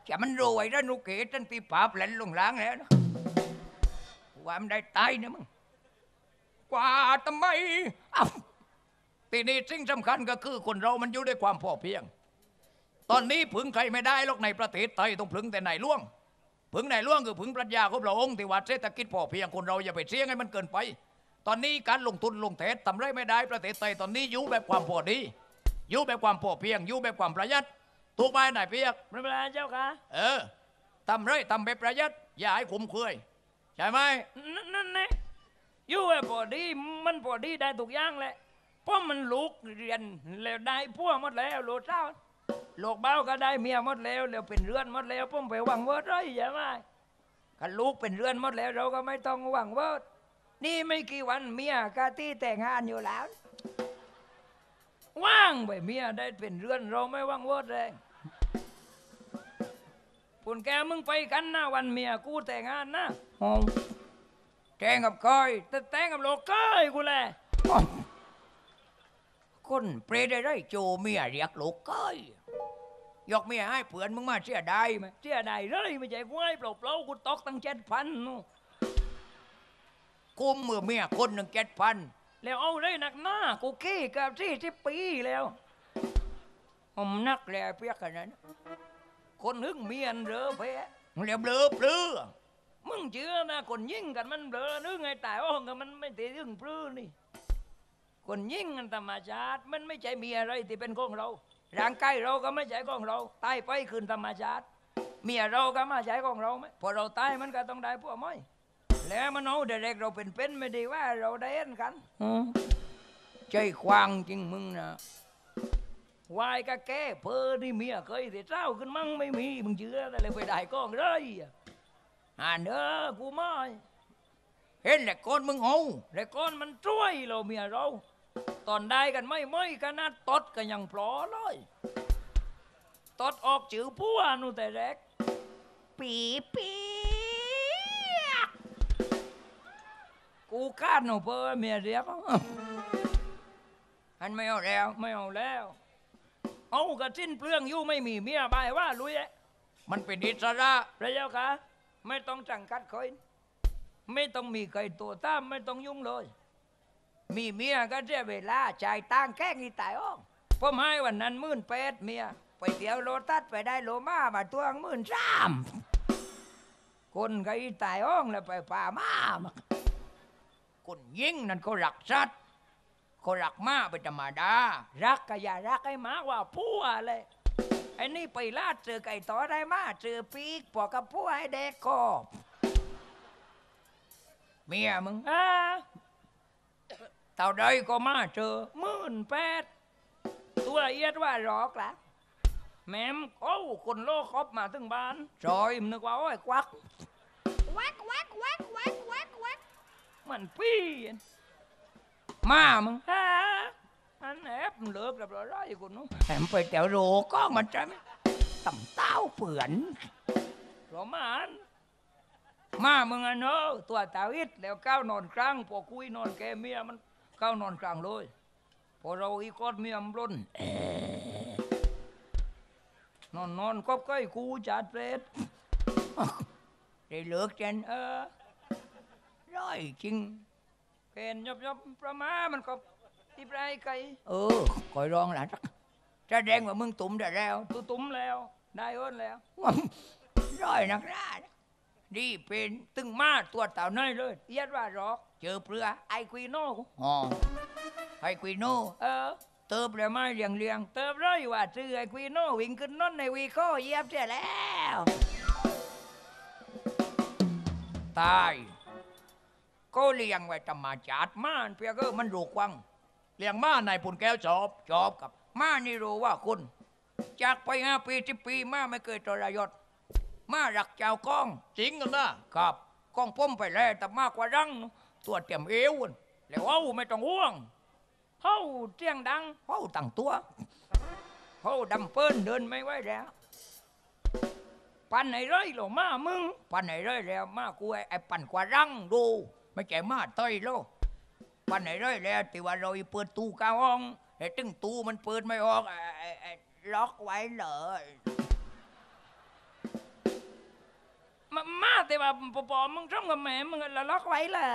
จะมันรวยแล้วนุกเกตันปีปาบแหลนลงล้างแล้วนะว่ามได้ตายนะมึงกว่าทำไมทีนี้สิ่งสำคัญก็คือคนเรามันอยู่ด้วยความพอเพียง ตอนนี้พึงใครไม่ได้หรอกในประเทศไทยต้องพึงแต่นายหล่วง พึงนายหล่วงคือพึงปรัชญาของพระองค์ที่ว่าเศรษฐกิจพอเพียงคนเราอย่าไปเสี่ยงให้มันเกินไป ตอนนี้การลงทุนลงเทศทำไรไม่ได้ประเทศไทยตอนนี้อยู่แบบความพอดี อยู่แบบความพอเพียง อยู่แบบความประหยัด ถูกไหมนายเปียกไม่เป็นไรเจ้าค่ะ เออทำไรทำแบบประหยัด อย่าให้คุ้มเคยใช่ไหมนั่นนั่นแน่อยู่ไอ้พอดีมันพอดีได้ทุกอย่างแหละเพราะมันลูกเรียนแล้วได้พวกหมดแล้วโลดเจ้าลูกเบ้าก็ได้เมียหมดแล้วแล้วเป็นเรือนหมดแล้วผมไปหวังเวิร์ดเลยใช่ไหมกันลูกเป็นเรือนหมดแล้วเราก็ไม่ต้องหวังเวิร์ด นี่ไม่กี่วันเมียกาที่แต่งงานอยู่แล้ว ว่างไปเมียได้เป็นเรือนเราไม่ว่างเวิร์ดเลยปุ่นแกมึงไปกันนะวันเมียกูแต่งงานนะโอ้แจ้งกับก้อยแต่แต่งกับโลกก้อยกูแหละคนเปรย์ได้ไรโจเมียเรียกลูกเก้ยยกเมียให้เผื่อนมึงมาเสียไดายไหมเสียไดายเลยไม่ใช่กูให้เปล่าๆกูตกตั้งเจ็ดพันนู่ นกุมมือเมียคนหนึ่งเจ็ดพันแล้วเอาเลยหนักหน้ากูขี้กับที่สิบปีแล้วผมนักแล้วเพียกขนาดนั้นคนหึงเมียนเหรอเพะเรียบเลือเปลือมึงเชื่อนะคนยิ่งกันมันเบลอนึกไงแตายอ้องกันมันไม่ได้ยึงปลื้อนี่คนยิ่งกันธรรมชาติมันไม่ใช่มีอะไรที่เป็นของเราร่างกายเราก็ไม่ใช่ของเราตายไปคืนธรรมชาติเมียเราก็ไม่ใช่ของเราไหมพอเราตายมันก็ต้องได้พวกม้อย แล้วมันเอาเด็กๆเราเป็นเป็นไม่ดีว่าเราได้เห็นกันใจควางจริงมึงนะวายก็แก้เพอนี่เมียเคยแต่เจ้าขึ้นมั่งไม่มีมึงเชื่อแต่เลยไปได้ก้องเลยอ่านเออกูไม่เห็นแหละคนมึงเอาแต่ก้อนมันช่วยเราเมียเรา ตอนได้กันไม่ไม่กันนะตดกันยังพลอเลยตดออกจือพัวนู่นแต่แรกปีปี กูคาดหนูเพื่อเมียเรียกอันไม่เอาแล้วไม่เอาแล้ว เอากระสิ้นเปลืองอยู่ไม่มีเมียบายว่าลุยแหละมันเป็นอิสระพระเจ้าค่ะไม่ต้องจังกัดคอยไม่ต้องมีใครตัวตามไม่ต้องยุ่งเลย มีเมียก็เสียเวลาจ่ายตังแค่งี้ตายอ้องผมให้วันนั้นมื่นแปดเมียไปเที่ยวโลตัสไปได้โลมามาตัวหมื่นสามคนก็อีตายอ้องแล้วไปป่ามามา คนยิ่งนั่นเขารักสัตว์เขารักมาเป็นธรรมดา รักก็อย่ารักให้มากกว่าผัวเลยไอ้นี่ไปลาดเจอไก่ต่อได้มาเจอปีกปอกกับผัวให้เด็กคอบเมียมึงอ่าเต่าใดก็มาเจอหมื่นแปดตัวเอียดว่าหรอกละแม่มโอ้คนโลกครบมาถึงบ้านจอยมันนึกว่าโอ้ยควัก Quack, quack, quack, quack, quack, quack. มันปี้นมามึงฮะอันแอบมันเลิกแล้วร้อยคนนู้นแถมไปแต่โรก็มันจะไม่ต่ำเต้าเปื่อนรอมาอันมามึงอะเนอะตัวตาวิดแล้วก้าวนอนกลางพอคุยนอนแกเมียมันก้าวนอนกลางเลยพอเราอีกอดเมียมนล้นนอนนอนก็ใกล้กูจัดเปรตได้เลิกจันเออ ร้อยจริงเกณฑ์ยบยบประมามันก็ที่ไรไก่เออคอยร้องหลานสักจะแดงว่ามึงตุ่มได้แล้วตุตุ้มแล้ว ได้เอิ้นแล้วร้อยนักหน้านะดีเป็นตึงมาตัวเต่าน้อยเลยเอียดว่าหรอก เจอเปลือไอควีโน่กูอ๋อไอ้กุยโน่เออเติบเลยมาเลียงเลียงเติบเลยว่าซื้อไอควีโน่วิ่งขึ้นน้นในวีโคเหยียบเสียแล้ว ตาย ก็เลี้ยงไว้ธรรมชาติม่านเพียก็มันรูกวังเลี้ยงม้านายปุ่นแก้วจอบจอบกับม่านี่รู้ว่าคุณ จากไปห้าปีสิบปีมาไม่เคยทรยศมารักเจ้าก้องจริงกันนะกับก้องป้มไปแล้วแต่มากกว่ารังตัวเตรียมเอวแล้วเอาไม่ต้องห่วงเฮาเสียงดังเฮาตั้งตัวเฮาดำเปิ้นเดินไม่ไหวแล้วปันไหนไรหรอมามึงปันไหนไรแล้วมากูไอ้ปันกว่ารังดู ไม่ใช่มาเต้ยโลกปันไหนไรแล้วที่ว่าเราเปิดตู้กาห้องไอ้ตึงตู้มันเปิดไม่ออกไอ้ไอ้ไอ้ล็อกไว้เลยมามาแต่ว่าปอปอมึงช่องกับแม่มึงละล็อกไว้เหรอ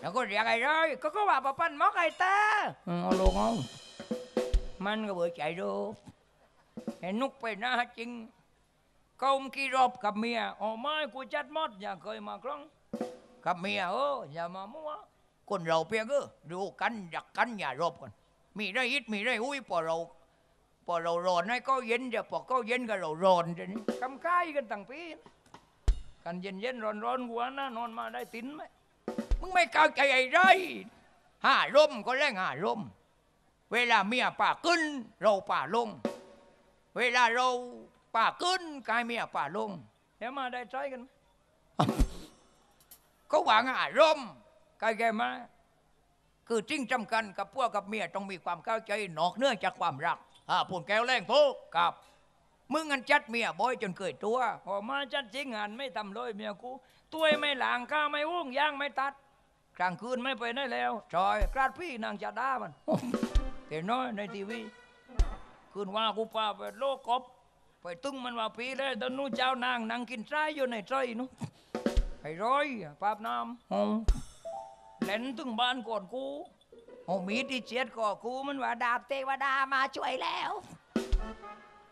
แล้วก็เรียกไอ้ไรก็ก็ว่าปะปันมอกไอ้ตาเอาลงเอามันก็เบื่อใจดูไอ้นุกไปหน้าจริง câu kia rộp กับเมียอ๋อไม่กูจัดมดอย่าเคยมาครั้ง กับเมียเอออย่ามามั่วคนเราเพียงเออดูกันอยากกันอย่ารบกัน มีได้อิดมีได้อุ้ยพอเราพอเราร้อนให้ก็เย็นจะพอก็เย็นก็เราร้อนจะนี่กำกายกันตั้งปีกันเย็นเย็นร้อนร้อนหัวนะนอนมาได้ตินไหมมึงไม่เข้าใจไอ้ไรห้าร่มก็แรงห้าร่มเวลาเมียป่าขึ้น เราป่าลง เวลาเราป่าขึ้นกายเมียป่าลงเดี๋ยวมาได้ใจกันไหม ก็หวังอารมณ์กายแกมาคือจริงจำกันกับพวกกับเมียต้องมีความเข้าใจนอกเหนื้อจากความรักอ่าปุ่นแก้วแรงทุกกับมึงงันจัดเมียบ่อยจนเกิดตัวพอมาจัดจริงงานไม่ทำเลยเมียกูตัวไม่หลางข้าวไม่วุ้งย่างไม่ตัดกลางคืนไม่ไปไหนแล้วจอยกราดพี่นางจะด่ามันเห็นน้อยในทีวีคืนว่ากูพาไปโลกกบไปตึงมันว่าปีเลยตอนนู้นเจ้านางนางกินไส้อยู่ในไส้นู้นไอ้ ร้อยปาบน้ำห้องเล่นตึงบ้านก่อนกูเอามีดที่เจียดก่อกูมันว่าดาบเทวดามาช่วยแล้ว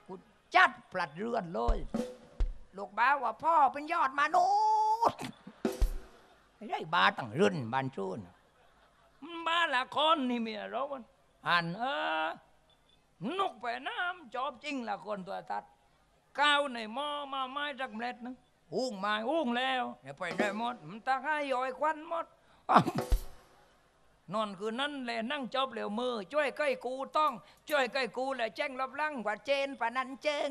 กูจัดปลัดเรือนเลยลูกบ้าว่าพ่อเป็นยอดมนุษย์ไม่ได้บ้าตั้งรื่นบ้านชูนมันบ้าละครนี่เมียเรามันอ่านเออนกไปน้ำจอบจริงละคนตัวตัดก้าวในหม้อมาไม้จักเม็ดนึง อุ้งม้อุ้งแล้วอย่าไปได้หมดมันตาให้ย่อยควันหมดนอนคืนนั้นเลยนั่งจบเหลวมือช่วยใกล้กูต้อง ช่วยใกล้กูแหละแจ้งรับลังว่าเจนปะนันเจง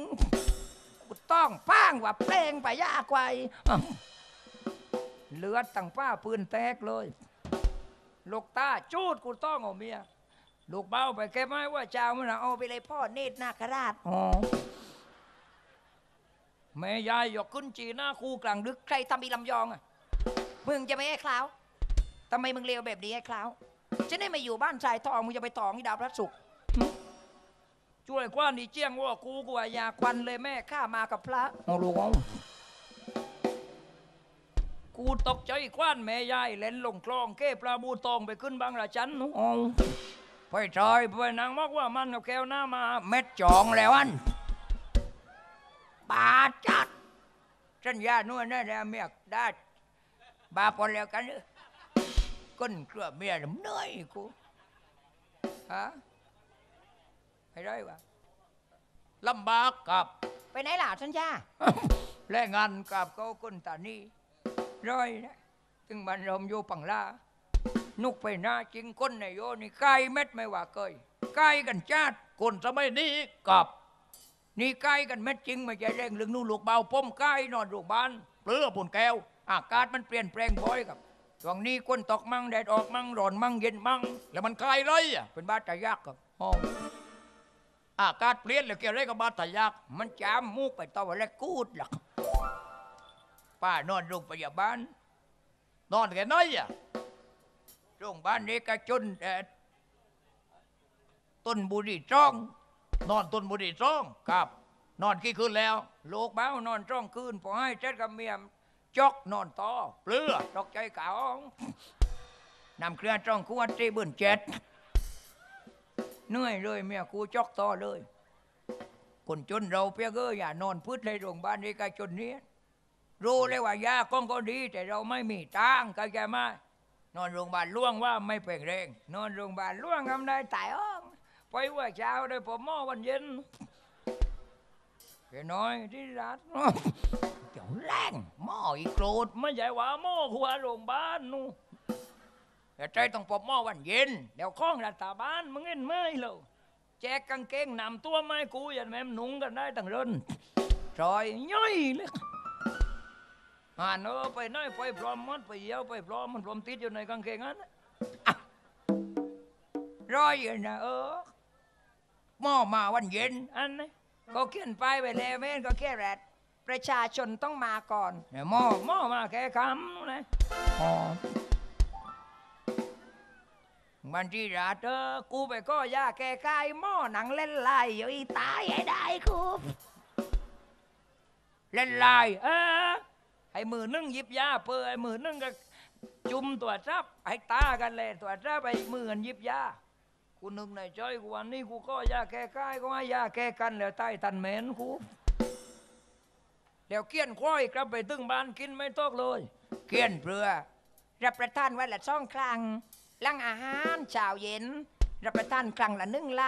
กูต้องป้างว่าเพลงไปยากไว้อ้าวเลือดตั้งป้าปืนแตกเลยลูกตาจูดกูต้องเอาเมียลูกเบ้าไปแกไม่ว่าเจ้ามันน่ะเอาไปเลยพ่อเนตรนาคราชอ๋อ แม่ยายยกขึ้นจีหน้าคู่กลางดึกใครทำอีลำยองอะ มึงจะไม่ให้คลาวทำไมมึงเลวแบบนี้ไอ้คลาวจะได้มาอยู่บ้านชายทองมึงจะไปตองที่ดาวพระศุกร์หึช่วยกว้านอีเจียงว่ากูกูว่าอยาควันเลยแม่ข้ามากับพระโอ้ลูกเอากูตกใจกว้านแม่ยายเล่นลงคลองเก้ปลาบูตองไปขึ้นบางระจันนู้เอาไปจอยไปนางบอกว่ามันกับแก้วหน้ามาเม็ดจองแล้วอัน บาจัดสัญญาโน่นนั่นแหละเมียได้บาปนแล้วกันเด้อก้นเกลือเมียน่ะเหนื่อยกูฮะไปได้วะลำบากกับไปไหนล่ะสัญญาแรงงานกับเขาคนตานีร้อยนะถึงมันรมอยู่ปังลานุกไปหน้าจริงคนในโยนี่ไก่เม็ดไม่ว่าเคยไก่กันจาดคนสมัยนี้กับ นี่ไก่กันเม็ดจริงไม่ใช่เร่งลึงนู่นลูกเบาป้มไก่นอนโรงพยาบาลเปลือปุ่นแก้ว อากาศมันเปลี่ยนแปลงบ่อยครับช่วงนี้คนตกมั่งแดดออกมั่งร้อนมั่งเย็นมั่งแล้วมันกลายเลยอะเป็นบ้าตายากครับอ๋องอากาศเปลี่ยนแล้วเกี่ยวอะไรกับบาดทะยักมันจามมูกไปตัวแรกกูดหลักป้านอนโรงพยาบาลนอนแค่น้อยอะโรงพยาบาลเอกชนแต่ต้นบุรีจ้อง นอนต้นบุหรีซ่องครับ นอนกี่คืนแล้ว ลูกเบ้านอนจ้องคืนพอให้เจ็ดกับเมียมจอกนอนต่อเปลือตกใจเก่านำเครื่องจ้องขวดตีบืนเจ็ดเหนื่อยเลยเมียกูจอกต่อเลย คนจนเราเพียงเอออย่านอนพืชในโรงพยาบาลเอกชนนี้รู้เลยว่ายาก้องก็ดี แต่เราไม่มีตังค์เข้าใจไหมนอนโรงพยาบาลล่วงว่าไม่เปล่งแรงนอนโรงพยาบาลล่วงทำได้ตายอ้อง ไปว่าเช้าได้ผมหม้อวันเย็นแค่น้อยที่รัฐเดี๋ยวแรงหม้ออีกโกรธไม่ใช่ว่าหม้อหัวโรงพยาบาลนู่นแต่ใจต้องปอบหม้อวันเย็น เดี๋ยวข้องรัฐบาลมึงเห็นไหมเราแจกกางเกงนำตัวไม้กูยันแม่มหนุงกันได้ตั้งรินจอยย่อยเลยอ่านเออไปน้อยไปพร้อมมัดไปเยี่ยวไปพร้อมมันพร้อมติดอยู่ในกางเกงนั้นร้อยอยู่นะเออ หม้อมาวันเย็นอันนี้ก็เขียนป้ายไปแล้วแม่นก็แค่แรดประชาชนต้องมาก่อนเนี่ยหม้อหม้อมาแค่คำนะอ๋อมันที่ราเธอกูไปก็ยาแก้กายหม้อหนังเล่นลายอยู่อีตายให้ได้กูเล่นลายเออไอ้มือนึ่งหยิบยาเปื่อไอ้มือนึ่งก็จุ่มตัวจับไอ้ตากันเลยตัวจับไอ้มือกันหยิบยา กูนึกในใจกูวันนี้กูก็ยาแก้กายก็ให้ยาแก้กันแล้วใต้ตันเหม็นกูเดี๋ยวเกี้ยนควายกลับไปตึงบ้านกินไม่ตกเลย เกี้ยนเปลือรับประทานวันละสองครั้งลังอาหารเช้าเย็น รับประทานครั้งละหนึ่งไล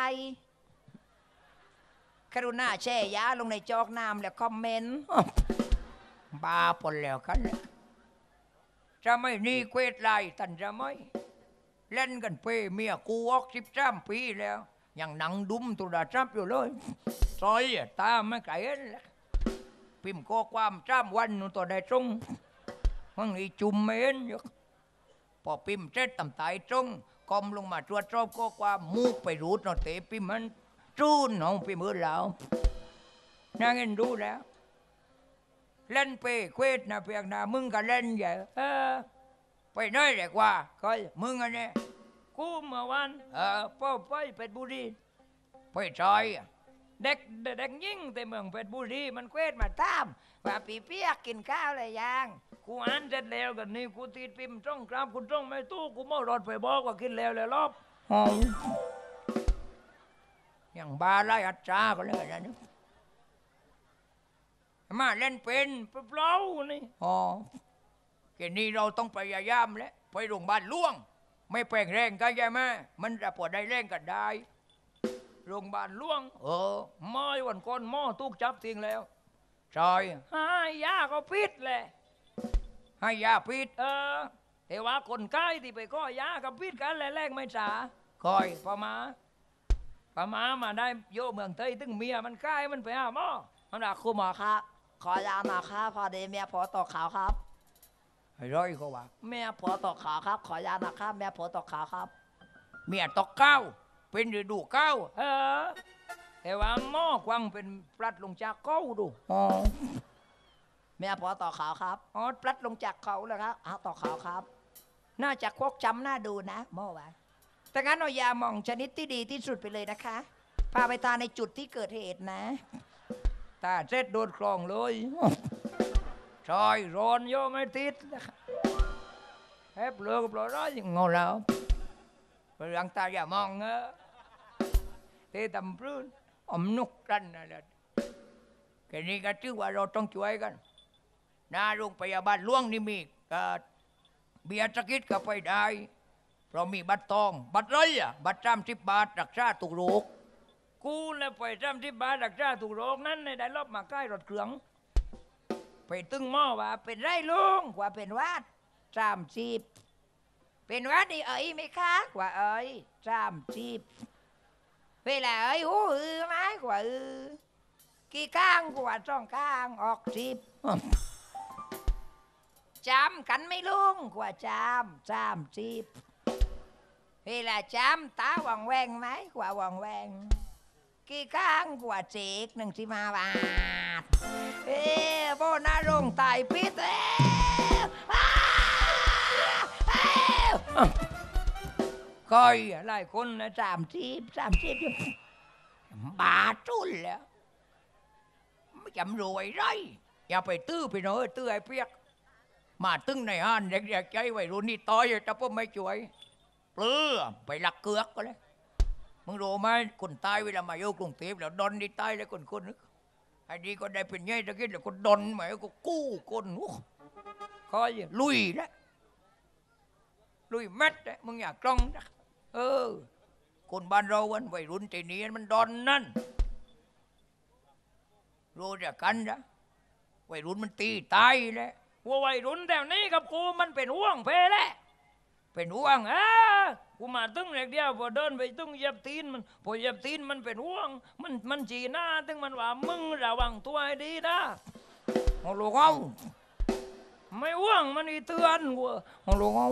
กรุณาแช่ยาลงในจอกน้ำแล้วคอมเมนต์บ้าปนแล้วกันจะไม่นี่เควดไลตันจะไม่ เล่นกันเป้เมียกูออกสิบสามปีแล้วยังหนังดุมตุดาจับอยู่เลยซอยตาไม่ไกลแล้วพิมพ์ข้อความจ้ำวันนู่นตัวใดตรงมึงอีจุ่มไม่เห็นอยู่พอพิมพ์เสร็จตำตายตรงกอมลงมาตรวจสอบข้อความมูกไปรูดนาะเตะพิมพ์มันจูนน้องพิมพ์มือแล้วนั่งเห็นดูแล้ว เล่นเปเควดนะเพียงนะมึงก็เล่นอย่า ไปน้อยเลยกว่าก็มึงอันเนี้ยกูเมื่อวันเออพ่อไปเป็ดบุรีไปซอยอะเด็กเด็กยิ่งแต่เมืองเป็ดบุรีมันเควดมาตามว่าปีเปียกกินข้าวอะไรยังกูอ่านเสร็จแล้วกันนี่กูติดพิมพ์จ้องกราบกูจ้องไม่ตู้กูมารถไปบอกว่ากินแล้วเลยรอบห้องอย่างบาไล่อัตราก็เลยนะนี่มาเล่นเป็นเปล่าๆนี่อ๋อ แค่นี้เราต้องพยายามแล้วไปโรงพยาบาลล่วง ไม่แปลงแรงกันใช่ไหมมันจะปวดได้แรงกันได้ โรงพยาบาลล่วง เออม้อวันก่อนหม้อตุกจับทิ้งแล้วใช่ให้ยาก็พิษแหละให้ยาพิษเออแต่ว่าคนใกล้ที่ไปก็ยากับพิษกันแรกๆไม่จ๋าคอยพอมาพอมามาได้โยเมืองไทยตึงเมียมันใกล้มันไปหาหม้อมันบอกครูหมอครับขอยาหน่อยครับพอดีเมียผัวตกขาวครับ ร้อยเขาว่าเมียผัวตกขาวครับ ขอยาหน่อยครับเมียผัวตกขาวครับ เมียตกเก้า เป็นฤดูเก้าเออแต่ว่าหม้อกวังเป็นปลัดลงจากเก้าดูอ๋อเมียผัวตกขาวครับอ๋อปลัดลงจากเขาเลยครับอ้าวตกขาวครับ น่าจะควกจำหน้าดูนะหม้อวะแต่งั้นเอายาหม่องชนิดที่ดีที่สุดไปเลยนะคะ พาไปทานในจุดที่เกิดเหตุนะตาเสร็จโดนคลองเลย ชอยร้อนโยไม่ติดแอบเลือกปลอยร้อยงอแล้วเรื่องตาอย่ามองเงอะเตะตำปลื้นอมนุกกันนะเด็ดแค่นี้ก็ถือว่าเราต้องช่วยกันหน้าโรงพยาบาลล่วงนี่มีก็เบียร์สกิดก็ไปได้เพราะมีบัตรทอง บัตรไรอะบัตรสามสิบบาทรักษาตุกโรคกูเลยไปจำที่บานดักจ้าถูกโรคนั้นในได้รอบมาใกล้รถเครื่อง ไปตึงหม้อว่าเป็นไรลุงว่าเป็นวัดสามสิบเป็นวัดนี่เอ้ยไหมคะว่าเอ้ยสามสิบเวลาเอ้ยหูอือไหมกว่าอือกี่ข้างกว่าสองข้างออกสิบจำกันไหม่ลุงกว่าจำสามสิบเวลาจำตาวังแวงไหมกว่าวังแวง กี่ครั้งกว่าเจกหนึ่งที่มาบาท เอ้โบนารงตายพิษเอ้อ้าเอ้ก้อยหลายคนนะสามสิบสามสิบบาทจุนแล้วไม่จำรวยไรอย่าไปตื้อไปน่อยตื้อไอ้เปียก มาตึ้งในห้านเด็กๆใจไว้รุ่นนี่ต่อยแต่พ่อไม่ช่วยเปลือไปหลักเกือกก็เลย มึงรู้ไหมคนตายเวลามาอยู่กรุงเทพแล้วดอนนี่ตายแล้วคนคนนึกไอ้ดีก็ได้เป็นไงตะกี้แล้วก็ดอนหมายก็กู้คนโอ้คอยลุยนะลุยแม็ดนะมึงอยากกล้องนะเออ คนบ้านเราวันวัยรุ่นตีนี้มันดอนนั่นรู้จักกันนะวัยรุ่นมันตีตายแล้ววัววัยรุ่นแถวนี้กับกูมันเป็นห่วงเพแหละ เป็นห่วงอะกูมาตึงเล็กเดียวพอเดินไปตึงเหยียบตีนมันพอเหยียบตีนมันเป็นห่วง มันมันจีหน้าตึงมันว่ามึงระวังตัวให้ดีนะเอาลูกเอาไม่ห่วงมันอีเตือนกูเอาลูกเอา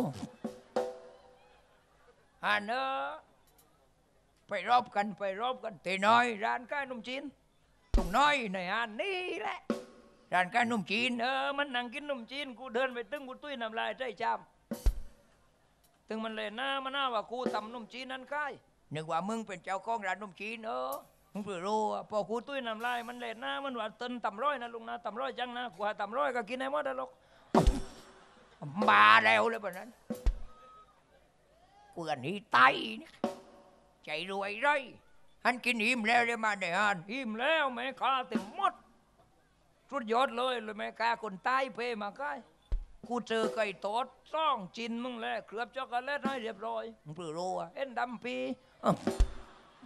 อันเนอะไปรอบกันไปรอบกันตีน้อยร้านใกล้นมจีนตรงน้อยในอันนี้แหละร้านขายนมจีนเออมันนั่งกินนมจีนกูเดินไปตึ้งกูตุ้ยน้ำลายใจจำ ตึงมันเลยหน้ามันหน้าว่ากูทำนมจีนนั้นค่ายนึกว่ามึงเป็นเจ้าของร้านนมจีนเออมึงเปรู้อะพอกูตุ้ยน้ำลายมันเลยหน้ามันว่าตึนตำร้อยนะลุงนะตำร้อยจังนะกูหาตำร้อยก็กินให้หมดแล้วหรอกบาแล้วเลยแบบนั้นกูอันนี้ไตนะใจรวยไรอันกินอิ่มแล้วเลยมาในอันอิ่มแล้วแม่ค้าเต็มหมดสุดยอดเลยเลยแม่กาคนใต้เพมาใกล้ กูเจอไก่ตอดซ่องจินมึงแล้วเคลือบช็อกโกแลตให้เรียบร้อยมึงเปลือโรอะเอ็นดำปีอ้าว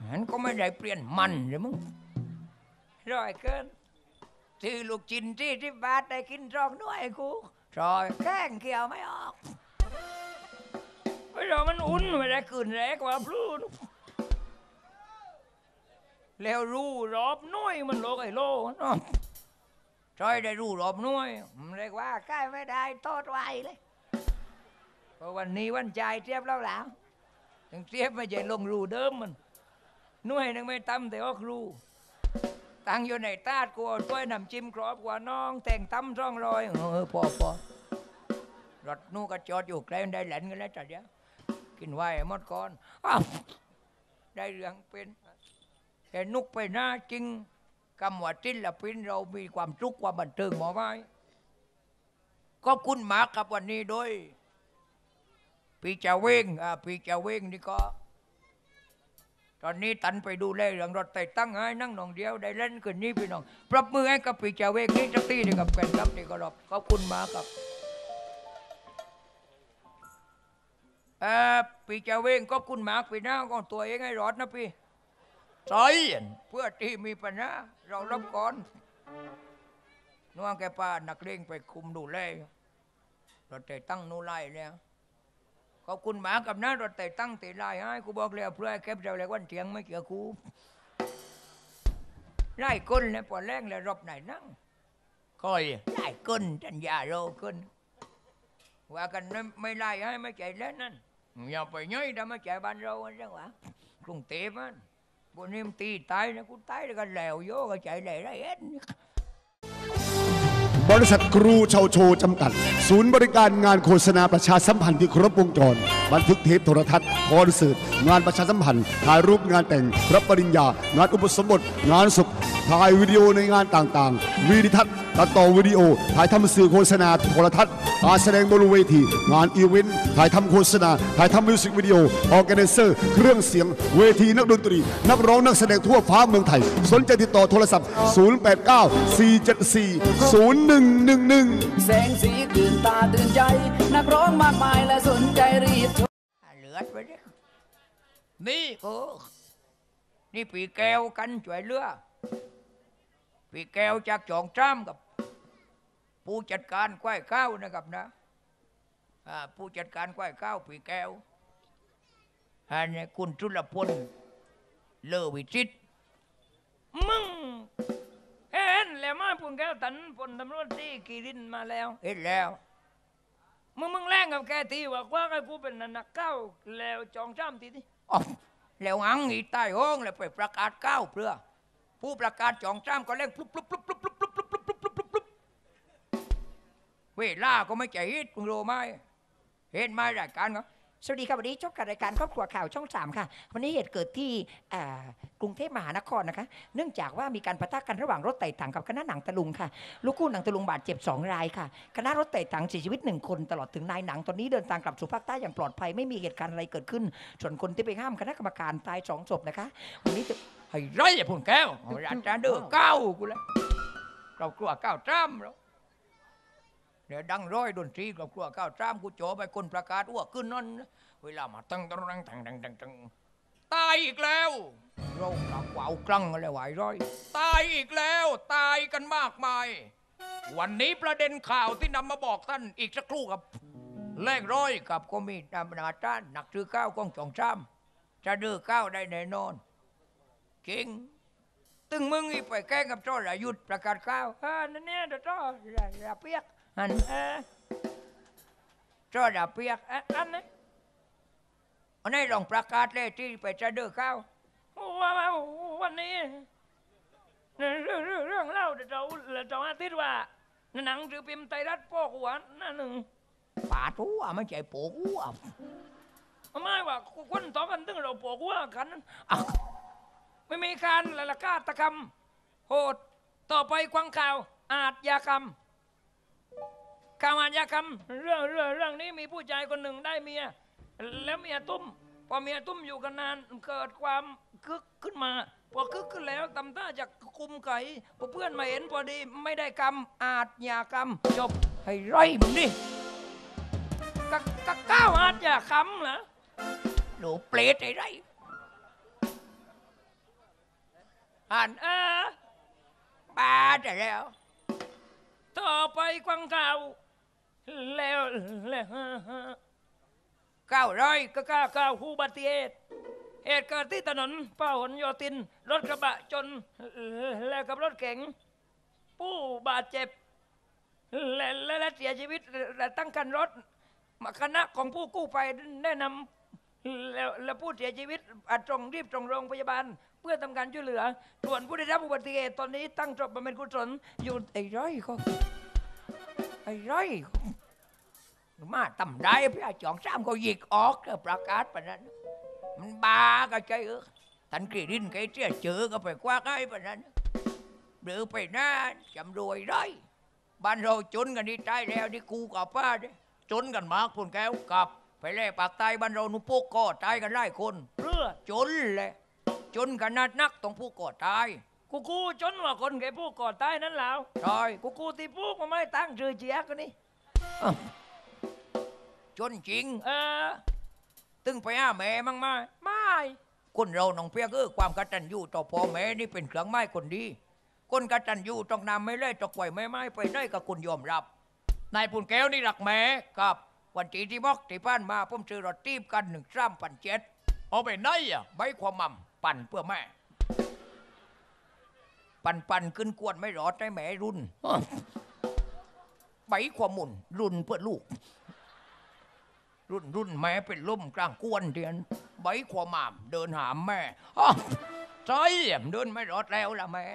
งั้นก็ไม่ได้เปลี่ยนมันเลยมึงร่อยเกินซื้อลูกจินที่ที่บาทได้กินรองด้วยกูรอยแกล้งเกี่ยวไม่ออกไอ้เรามันอุ่นไม่ได้คืนแรกกว่าพลูนแล้วรู้รอบน้อยมันโลกไอ้โลเนาะ ช่ได้รู้รอบน่วยผมเรียกว่าใกล้ไม่ได้โทษไวเลยเพราะวันนี้วันใจายเทียบแล้วแล้วถึงเทียบไม่ใช่ลงรูเดิมมันน่วยนึงไม่ตำแต่ออกรู ตั้งอยู่ในตาดกลัวช่วยนำจิ้มกรอบกว่าน้อง แต่งตำร่องรอยเออพอพอรถนู่ก็จอดอยู่ใกล้ได้แหลนกันแล้วจัดเดียวกินไว้หมดก่อนอได้เรื่องเป็นแต่นุกไปหน้าจริง คำว่าศิลปินเรามีความสุขความบันเทิงหมอไม้ขอบคุณหมากครับวันนี้โดยพี่เจะเวงอ่าพี่เจะเวงนี่ก็ ตอนนี้ตันไปดูแลเรื่องรถไต่ตั้งให้นั่งหนองเดียวได้เล่นคืนนี้พี่น้องปรบมือให้กับพี่เจะเวงนี่จักตีนี่กับแฟนครับนี่ก็รอบขอบคุณหมากครับเออพี่เจะเวงขอบคุณหมากพี่น้าของตัวเองให้รอดนะพี่ ใช่เพื่อที่มีปัญหาเรารับก่อนน้องแกป้านักเลงไปคุมดูแลรถไต่ตั้งนู่นไล่แล้วขอบคุณหมากับน้ารถไต่ตั้งตีไล่ให้กูบอกแล้วเพื่อให้แคบเราเลยวันเทียงไม่เกี่ยวกูไล่ก้นเลยพอแรงเลยรบไหนนั่งคอยไล่ก้นจันยาโรก้นว่ากันไม่ไม่ไล่ให้ไม่ใจเล่นนั่นอย่าไปย่อยทำไมใจบ้านเราจังหวะกรุงเทพมัน บนนี้มันตีตายนะกูตายแล้วก็แล้วโยก็ใจแหลได้เอ็นบริษัทครูเชาโชจำกัด ศูนย์บริการงานโฆษณาประชาสัมพันธ์ที่ครบวงจร บันทึกเทปโทรทัศน์คอนเสิร์ตงานประชาสัมพันธ์ถ่ายรูปงานแต่งรับปริญญา งานอุปสมบท งานศพถ่ายวิดีโอในงานต่างๆวีดิทัศน์ตัดต่อวิดีโอ ถ่ายทำสื่อโฆษณาโทรทัศน์การแสดงบนเวที งานอีเวนต์ ถ่ายทำโฆษณา ถ่ายทำมิวสิกวิดีโอ organizer เครื่องเสียง เวทีนักดนตรี นักร้องนักแสดงทั่วฟ้าเมืองไทย สนใจติดต่อโทรศัพท์ 089 474 0111 แสงสีตื่นตาตื่นใจ นักร้องมากมายและสนใจรีบโทรเหลือดไปเนี่ยนี่โอ้นี่ปีแก้วกันช่วยเหลือ ปีแก้วจากจองจ้ำกับ ผู้จัดการควายข้าวนะครับนะผู้จัดการควายข้าวปีแก้วอันนี้คุณจุลพลเลอวิจิตมึงเห็นแล้วมาปุ่นแก้วตันพลตำรวจที่กีรินมาแล้ว เห็นแล้ว มึงมึงแรงกับแกทีว่าว่าไอ้กูเป็นนักเก้าแล้วจองจ้ำทีนี่อ๋อแล้วอังอีใต้ห้องแล้วไปประกาศเก้าเพื่อ ผู้ประกาศจองจ้ามก็เร่งปลุบปลุบปลุบปลุบปลุบปลุบปลุบปลุบปลุบปลุบปลุบปลุบเวลาก็ไม่ใจฮิตมึงรู้ไหมเห็นไหมรายการเขา สวัสดีครับวันนี้ชมกับรายการครอบครัวข่าวช่องสามค่ะ วันนี้เหตุเกิดที่กรุงเทพมหานครนะคะ เนื่องจากว่ามีการปะทะกันระหว่างรถไต่ถังกับคณะหนังตะลุงค่ะ ลูกคู่หนังตะลุงบาดเจ็บสองรายค่ะ คณะรถไต่ถังเสียชีวิตหนึ่งคน ตลอดถึงนายหนังตอนนี้เดินทางกลับสู่ภาคใต้อย่างปลอดภัยไม่มีเหตุการณ์อะไรเกิดขึ้น ส่วนคนที่ไปห้ามคณะกรรมการตายสองศพนะคะ วันนี้จะไอ้ไรอย่าพูดแก้วอาจารย์เด้อเก้ากูเลยเรากลัวเก้าจ้ำแล้ว เดี๋ยวดังร้อยดนตรีเรากลัวเก้าวจ้ำกูโจไปคนประกาศอ้วกขึ้นนั่นเวลามาตั้งตั้งตั้งตั้งตั้งตั้งตั้งตายอีกแล้วเราหลักวาวกลังอะไรไหวร้อย ตายอีกแล้ว ตายกันมากมาย วันนี้ประเด็นข่าวที่นำมาบอกท่านอีกสักครู่ครับแรงร้อยกับก็มีตำนาจาหนักซื้อข้าวกองสองซ้ำจะดื้อข้าวได้แน่นอนจริงตึงมึงอีไปแกล้งกับจ้อระยุทธประกาศข้าวอ่านั่นเนี่ยเดี๋ยวจ้อระระเปียก อันเออจ้อระเปียกอะอันนี้อันนี้ลองประกาศเลยที่ไปจะดื้อข้าวว่าว่าวันนี้เรื่องเรื่องเรื่องเรื่องเล่าเดี๋ยวเราเดี๋ยวเราอาทิตย์ว่าหนังสือพิมพ์ไทยรัฐโปกหัวหน้าหนึ่งปาดหัวไม่ใช่โปกหัวไม่ว่าคนต่อกันตึงเราปวกว่ากันอะไม่มีการละละกาตกรรม โหดต่อไปควังข่าวอาชญากรรม ข่าวอาญากรรมเรื่องเรื่องเรื่องนี้มีผู้ชายคนหนึ่งได้เมีย แล้วเมียตุ้ม พอเมียตุ้มอยู่กันนานเกิดความคึกขึ้นมา พอคึกขึ้นแล้วทำท่าจะคุมไก่พอเพื่อนมาเห็นพอดีไม่ได้กรรมอาชญากรรมจบให้ไร่มึงดิกะกะก้าวอาจอย่าคำเหรอหนูเปรตไอ้ไรอ่านเออปาแต่แล้วต่อไปกวางเก่า แล้วแล้วเก้าร้อยก็เก้าเก้าผู้บัติเหตุเหตุเกิดที่ถนนพหลโยธิน รถกระบะจน แล้วกับรถเก๋งผู้บาดเจ็บ และและเสียชีวิตและตั้งกันรถคณะของผู้กู้ภัยแนะนำแล้วแล้วผู้เสียชีวิตอาจตรงรีบตรงโรงพยาบาล เพื่อทำการช่วยเหลือ ส่วนผู้ได้รับอุบัติเหตุตอนนี้ตั้งศพบำเพ็ญกุศลอยู่ไอ้ร้อยก็ไอ้ร้อยก็ มาตำได้พี่อาจองซ้ำก็หยิกออกก็ประกาศปะนั้น มันบาก็ใจเออทันกรีดินไก่เจ้าเจอก็ไปคว้าไอ้ปะนั้นหรือไปหน้าจำรวยได้บ้านเราจนกันที่ใต้แล้วนี่กูกับป้าเนี่ยจนกันมากพุ่นแก้วกับ ไปแล่ปากใต้บ้านเราหนุพวกก็ตายกันหลายคนเพื่อจนแหละจนขนาดนักต้องผู้ก่อตายกูกูจนว่าคนแกผู้ก่อตายนั้นแล้วใช่กูกูที่ผู้มาไม่ตั้งชื่อเจียกนนี่อ้าว จนจริง เออ ตึงไปหาแม่มั่งไหมไม่คนเราหนองเปียกเออความกตัญญูต่อพ่อแม่นี่เป็นเครื่องไม้คนดี คนกตัญญูต้องนำไม่เล่ตกไว้ไม่ไม้ไปได้กับคนยอมรับ นายพุ่นแก้วนี่หลักแหม่ครับ วันที่ที่บอกที่ผ่านมาผมซื้อรถตีบกันหนึ่งสามพันเจ็ดเอาไปไหนอะใบความมั่มปั่นเพื่อแม่ ปั่นปั่นขึ้นกวนไม่รอดได้แม่รุ่น ใบความหมุนรุ่นเพื่อลูก รุ่นรุ่นแม่เป็นล่มกลางกวนเดียนใบความหม่มเดินหามแม่อ้าวใจเอ็มเดินไม่รอดแล้วล่ะแม่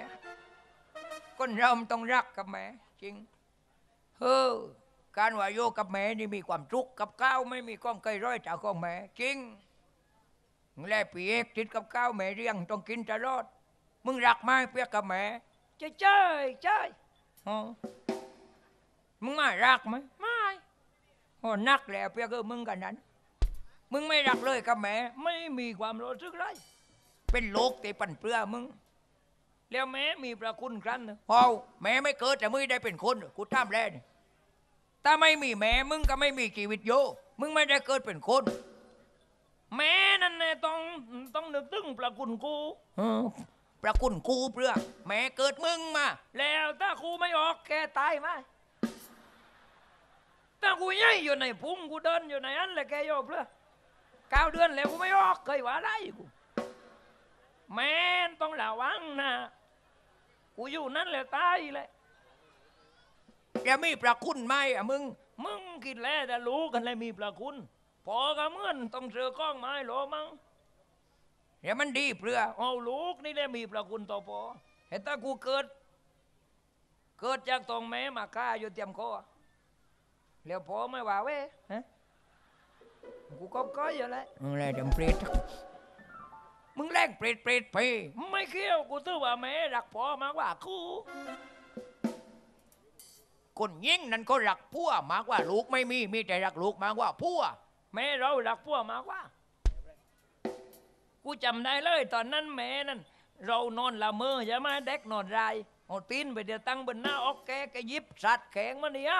คนเราต้องรักกับแม่จริงเฮ้อการว่าโยกับแม่นี่มีความทุกข์กับข้าวไม่มีก้องเคยร้อยจากของแม่จริงแล่ปีเอกติดกับข้าวแม่เรียงต้องกินตลอดมึงรักไหมเปียกกับแม่ใช่ใช่ใช่อ๋อมึงไม่รักไหมไม่ โอ้นักแหละเปียกเออมึงกันนั้น มึงไม่รักเลยกับแม่ไม่มีความรู้สึกเลยเป็นโลกที่ปั่นเปลือมึง แล้วแม่มีประคุณครั้นนะเฮาแม่ไม่เกิดแต่มึงได้เป็นคนกูทำแล้วนี่ถ้าไม่มีแม่มึงก็ไม่มีชีวิตโยมึงไม่ได้เกิดเป็นคน แม่นั่นแน่ต้องต้องนึกถึงประคุณกูประคุณกูเปลือแม่เกิดมึงมา แล้วถ้าครูไม่ออกแกตายไหม ถ้ากูย่อยอยู่ในพุงกูเดินอยู่ในอันแหละแกโยเปลือเก้าเดือนแล้วกูไม่ออกเคยว่าไรกูแม่นต้องระวังนะกูอยู่นั่นแหละตายเลยจะมีประคุณไหมอะมึง มึงคิดแล้วแต่รู้กันเลยมีประคุณพอกับเมื่อนต้องเจอกล้องไม้โหลมั้งเดี๋ยวมันดีเปลือเอาลูกนี่ได้มีประคุณต่อพอเห็นถ้ากูเกิด เกิดจากตรงแม่มาฆ่าอยู่เตรียมคอ แล้วพอไม่ว่าเว้ยฮะกูก็ก้อยอยู่แล้วอะไรเดี๋ยวเปรตมึงแรงเปรตเปรตไปไม่เกี่ยวกูตื้อว่าแม่รักพ่อมากกว่ากูคนยิ่งนั้นก็รักพัวมากกว่าลูกไม่มีมีแต่รักลูกมากกว่าพัวแม่เรารักพัวมากกว่า กูจำได้เลย ตอนนั้นแม่นั่นเรานอนละเมอใช่ไหมเด็กนอนรายเอาตีนไปเดี๋ยวตั้งบนหน้าอกแกแกหยิบสัตว์แข็งมาเนี่ย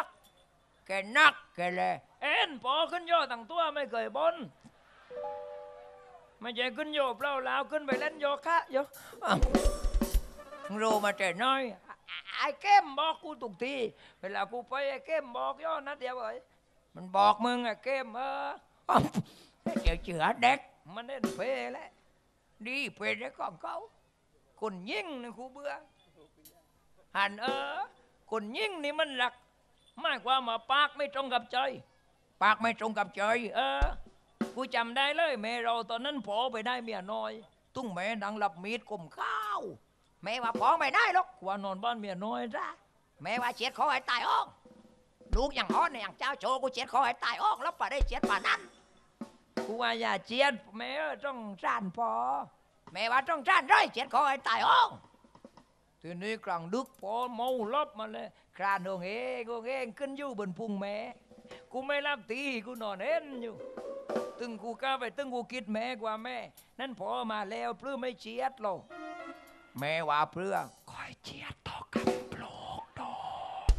แกนักแกแลเอ็นพอขึ้นย่อตั้งตัวไม่เคยบนไม่ใช่ขึ้นโยบเปล่าลาวขึ้นไปเล่นโยคะโยอ้าวมึงรู้มาแต่น้อยไอ้เข้มบอกกูทุกทีเวลากูไปไอ้เข้มบอกย่อนะเดียวเอ้ยมันบอกมึงไอ้เข้มเอออ้าวเจอเจือเด็กมันเล่นเพลแล้วดีเพลได้ของเขาคนยิ่งนี่กูเบื่อหันเออคนยิ่งนี่มันหลัก ไม่ความว่าปากไม่ตรงกับใจ ปากไม่ตรงกับใจ เออ กูจำได้เลยแม่เราตอนนั้นพอไปได้เมียน้อย ตุ้งแม่ดังหลับมีดกลมข้าว แม่ว่าพอไม่ได้หรอกกว่านอนบ้านเมียน้อยจ้ะแม่ว่าเจ็ดขอให้ตายอ้องลูกอย่างอ้อนเนี่ยอย่างเจ้าโชว์กูเจ็ดขอให้ตายอ้องแล้วป่าได้เจ็ดป่านั้น กูว่าอย่าเจ็ดแม่เอ้ยต้องจ้านพอ แม่ว่าต้องจ้านร้อยเจ็ดขอให้ตายอ้องทีนี้กลางดึกพอเมาลบมาเลย ครานโงเองโงเองขึ้นอยู่บนพุงแม่กูไม่รับตีกูนอนเห็นอยู่ตึงกูก้าไปตึงกูคิดแม่กว่าแม่ นั่นพอมาแล้วเพื่อไม่เชียดหรอกแม่ว่าเพื่อคอยเชียดต่อกับโปลกดอก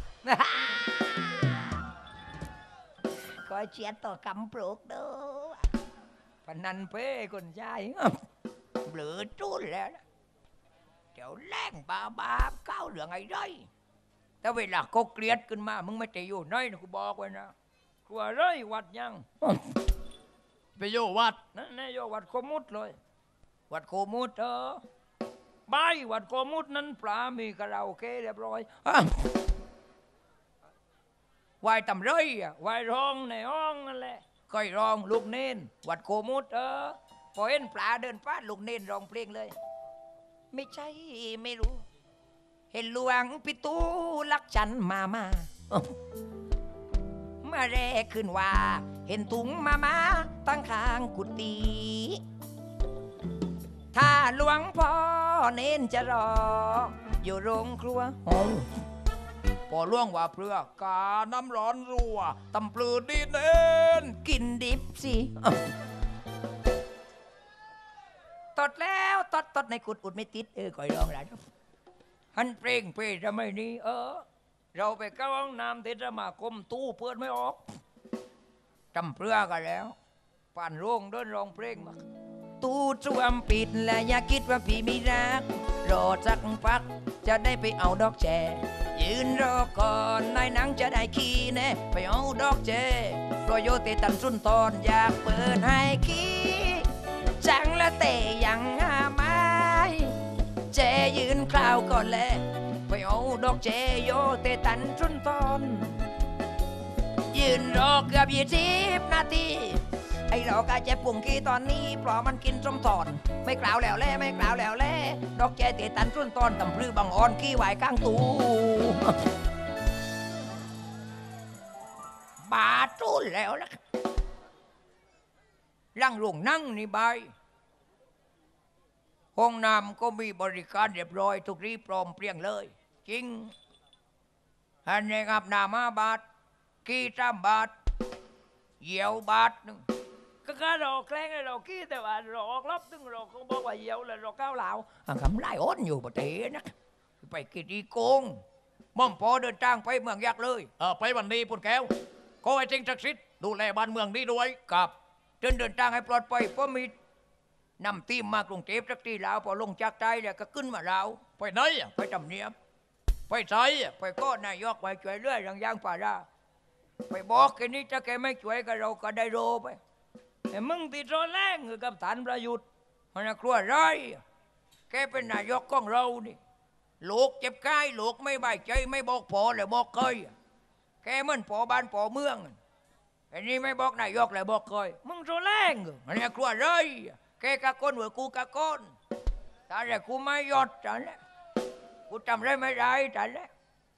คอยเชียดต่อกำโปลกดอกพนันเป้คนใจเบลือจุ้นแล้วเดี๋ยวแรงบาบาเก้าเหลืองไอ้ไร แต่เวลาเขาเกลียดขึ้นมา มึงไม่จะอยู่น้อยนะกูบอกไว้นะกูว่าเร้ยวัดยัง ไปโยวัดนั่นนายโยวัดโคมุดเลย วัดโคมุดเออบายวัดโคมุดนั้นปลามีคาราโอเกะเรียบร้อยอ้าวไหวายตำเรยอะไหวายร้องในห้องนั่นแหละก้อยร้องลูกเน้น วัดโคมุดเออพอเห็นปลาเดินพลาดลูกเน้นร้องเพลงเลย ไม่ใช่ไม่รู้เห็นหลวงปิตูลักฉันมามาเมื่อแรกขึ้นว่า เห็นถุงมามาตั้งข้างกุฏิถ้าหลวงพ่อเน้นจะรอ อยู่โรงครัวโอ้พอล่วงว่าเพื่อกาน้ำร้อนรัวตำปลือดีเน้นกินดิบสิอ้าวตดแล้วตดตดในกุดอุดไม่ติดเออคอยร้องหลา ฮันเพลงเพลงทำไมนี้ เออ เราไปเข้าห้องน้ำที่สมาคมตู้เปิดไม่ออกจำเพื่อกันแล้วผ่านโรงเดินร้องเพลงมาตู้จวมปิดและอย่าคิดว่าพี่ไม่รักรอสักพัก จะได้ไปเอาดอกแจยืนรอก่อนนายนังจะได้ขี้แน่ไปเอาดอกแจโรโยเตตันสุนตอนอยากเปิดให้ขี้จังละเตยังหาม้ เจยืนคราวก่อนแลไปเอาดอกเจโยเตตันสุนตอน ยืนรอเกือบยี่สิบนาที ไอ้เรากาเจ็บปุ่งขี้ตอนนี้เพราะมันกินส้มตอน ไม่กล่าวแล้วแล่ไม่กล่าวแล้วแล่ดอกแจเตตันสุนตอนตำพลือบังอ่อนขี้ไหวข้างตูบาจุนแล้วนะร่างลงนั่งนี่บา ห้องน้ำก็มีบริการเรียบร้อย ทุกรีพร้อมเพรียงเลย จริงอันนี้ครับน้ำมาบาทกี่สามบาทเหยี่ยวบาทหนึ่งก็การเราแกล้งให้เรากี้แต่ว่าเราออกรอบตึงเราก็บอกว่าเหยี่ยวแล้วเราก้าวเหลาอะคำไล่อ้นอยู่ปะเตนะไปกินอีโกงม่อมพอเดินทางไปเมืองยักษ์เลยเออไปวันนี้ปุ่นแก้วขอให้จริงศักดิ์สิทธิ์ดูแลบ้านเมืองนี้ด้วยกับจนเดินทางให้ปลอดภัยเพราะมี นำทีมมากรุงเทพสักทีแล้วพอลงจากใจแล้วก็ขึ้นมาเราวไปไหนอะไปทำเนียบไปใช้อะไปก็นายกไปช่วยเรื่อยอย่างย่างป่าราไปบอกแค่นี้ถ้าแกไม่ช่วยก็เราก็ได้โรไปแต่มึงติดโรแรงคือกับฐานประยุทธ์มันน่ะกลัวไรายแกเป็นนายกของเรานี่ลูกเจ็บกายลูกไม่บายใจไม่บอกพอเลยบอกเคยแกเหมันพอบ้านพอเมืองอันนี้ไม่บอกนายกเลยบอกเคยมึงโรแรงเหรอมันน่ะกลัวไราย แกกะก้นหัวกูกะก้นแต่แหละกูไม่ยอดจันแหละกูจำได้ไม่ได้จันแหละ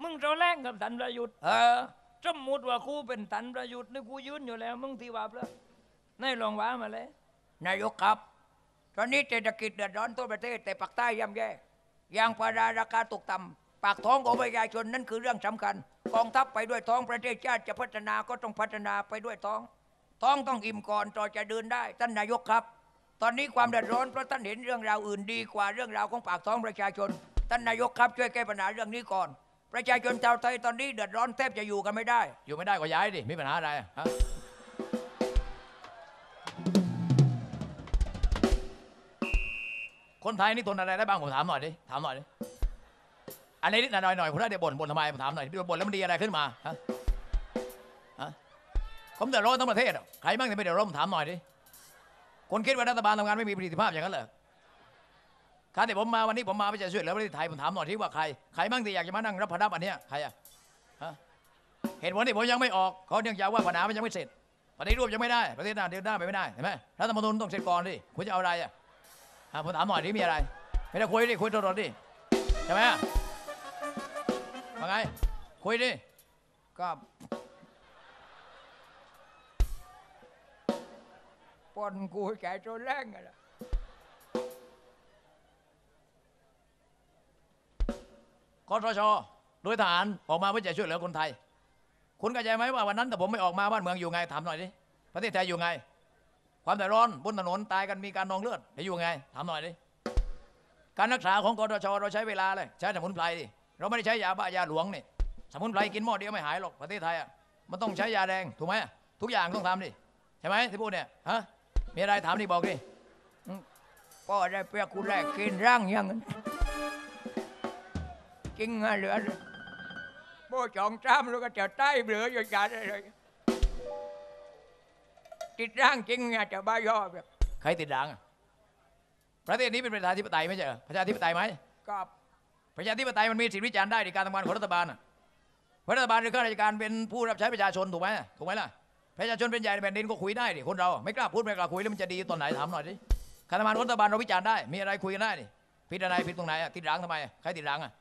มึงจะแรงกับตันประยุทธ์เออสมมติว่ากูเป็นตันประยุทธ์นี่กูยืนอยู่แล้ว มึงที่ว่าเปล่าในลองว่ามาเลย นายกครับ ตอนนี้เศรษฐกิจเดือดร้อนทั่วประเทศแต่ปากใต้ย่ำแย่ยางพาราราคาตกต่ำปากท้องของประชาชนนั่นคือเรื่องสำคัญ กองทัพไปด้วยท้องประเทศชาติจะพัฒนาก็ต้องพัฒนาไปด้วยท้อง ท้องต้องอิ่มก่อนต่อจะเดินได้ท่านนายกครับ ตอนนี้ความเดือดร้อนเพราะท่านเห็นเรื่องราวอื่นดีกว่าเรื่องราวของปากท้องประชาชน ท่านนายกครับช่วยแก้ปัญหาเรื่องนี้ก่อน ประชาชนชาวไทยตอนนี้เดือดร้อนแทบจะอยู่กันไม่ได้ อยู่ไม่ได้ก็ย้ายดิมีปัญหาอะไรฮะคนไทยนี่ทนอะไรได้บ้างผมถามหน่อยดิถามหน่อยดิอะไรนิดหน่อยหน่อยคุณได้เดี๋ยวบ่นบ่นทำไมผมถามหน่อยเดบ่นแล้วมันดีอะไรขึ้นมาฮะฮะผมเดือดร้อนทั้งประเทศอะใครบ้างที่ไม่เดือดร้อนผมถามหน่อยดิ คนคิดว่ารัฐบาลทำงานไม่มีประสิทธิภาพอย่างนั้นเหรอการที่ผมมาวันนี้ผมมาไม่ใช่ช่วยเหลือประเทศไทยผมถามหน่อยที่ว่าใครใครบ้างที่อยากจะมานั่งรับภาระอันเนี้ยใครอะเหตุผลที่ผมยังไม่ออกเขาเนื่องจากว่าปัญหามันยังไม่เสร็จปฏิรูปยังไม่ได้ประเทศหน้าเดินหน้าไปไม่ได้เห็นไหมรัฐมนูญต้องเสร็จก่อนดิคุณจะเอาอะไรอะฮะผมถามหน่อยที่มีอะไร ไม่ได้คุยดิคุยตลอดดิใช่ไหมว่าไงคุยดิก็ ปนกูแก่ตัวแรงอะล่ะคอสชโดยทหารออกมาเพื่อจะช่วยเหลือคนไทย คุณเข้าใจไหมว่าวันนั้นแต่ผมไม่ออกมาบ้านเมืองอยู่ไงถามหน่อยดิประเทศไทยอยู่ไง ความเดือดร้อนบนถนนตายกันมีการนองเลือดจะอยู่ไงถามหน่อยดิการรักษาของกสชเราใช้เวลาเลยใช้สมุนไพรดิเราไม่ได้ใช้ยาบ้ายาหลวงนี่สมุนไพรกินหม้อเดียวไม่หายหรอกประเทศไทยอะมันต้องใช้ยาแดงถูกไหมทุกอย่างต้องทำดิใช่ไหมที่พูดเนี่ยฮะ มีอะไรถามดิบอกดิพ่อได้เปียกกูแรกกินร่างยังนั้นจริงอะเหลือเลยโบจองจ้ำแล้วก็จะใต้เหลืออยู่จานเลยติดร่างจริงเนี่ยจะบ้ายอแบบใครติดด่างอะประเทศนี้เป็นประชาธิปไตยไม่ใช่เหรอประชาธิปไตยไหมก็ประชาธิปไตยมันมีสิทธิวิจารณ์ได้ในการทำงานของรัฐบาลน่ะเพราะรัฐบาลหรือข้าราชการเป็นผู้รับใช้ประชาชนถูกไหมถูกไหมล่ะ ประชาชนเป็นใหญ่ในแผ่นดินก็คุยได้ดิคนเราไม่กล้าพูดไม่กล้าคุยแล้วมันจะดีตอนไหนถามหน่อยดิการทำงานของรัฐบาลเราวิจารณ์ได้ มีอะไรคุยกันได้ดิผิดอะไรผิดตรงไหนอะติดหลังทำไมอะใครติดหลังอะ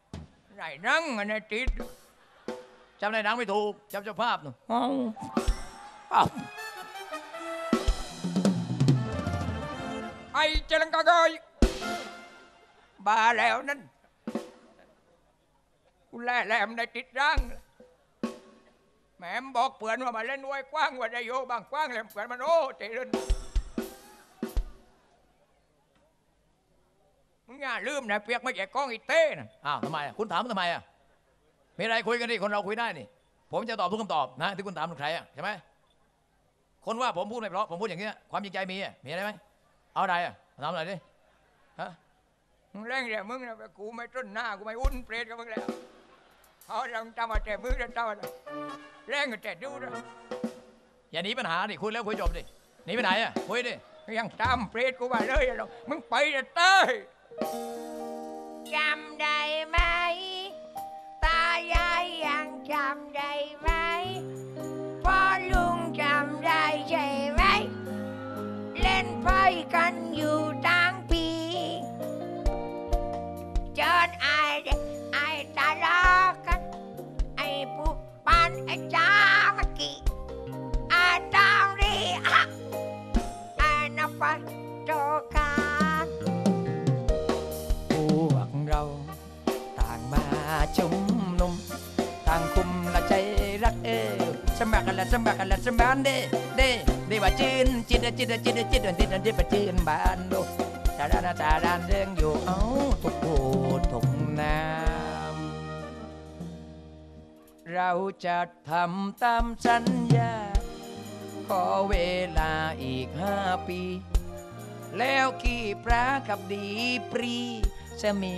ไหนนั่งอันนี้ติดจำในหนังไม่ถูกจำเจ้าภาพหนูเอ้าเอ้าไอ้เจริญกะกอยบาแล้วนั่นกูแล่แหลมได้ติดร่าง แหมมบอกเปื่อนว่ามาเล่นไว้กว้างกว่าได้โยบางกว้างแหลมเปื่อนมันโอ้เจริญมึงอย่าลืมนะเปียกไม่แก่กล้องอีเต้นะอ้าวทำไมอะคุณถามทำไมอะมีอะไรคุยกันดิคนเราคุยได้นี่ ผมจะตอบทุกคำตอบนะที่คุณถามถึงใครอะใช่ไหมคนว่าผมพูดไม่เพราะผมพูดอย่างเงี้ยความจริงใจมีอะมีอะไรไหมเอาอะไรอะถามหน่อยดิฮะมึงเร่งเดี๋ยวมึงนะกูไม่ต้นหน้ากูไม่อุ่นเปรตกับมึงแล้ว เขาลองจำมาแต่มือแล้วเจ้าน่ะเร่งแต่ดูนะอย่าหนีปัญหาดิคุยแล้วคุยจบดิหนีไปไหนอะคุยดิยังตามเปรตกูมาเลยหรอกมึงไปแต่เต้ยจำได้ไหม ตายายยังจำได้ไหมพ่อลุงจำได้ใช่ไหม เล่นไพ่กัน ฟันโจกาพวกเรา ต่างมาชุมนุม ต่างคุมละใจรักเอวสมัครกันละสมัครกันละสมานเด้เด้เด้ว่าจีนจีนจีนจีนจีนจีนจีนปะจีนบ้านดูชาดานชาดานเรื่องอยู่เอาทุกโพทุกน้ำเราจะทำตามสัญญา ขอเวลาอีกห้าปี แล้วกี่พระกับดีปรี จะมี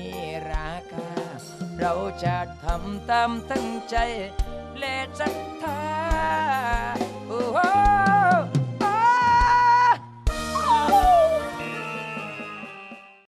ราคา เราจะทำตามตั้งใจ และศรัทธา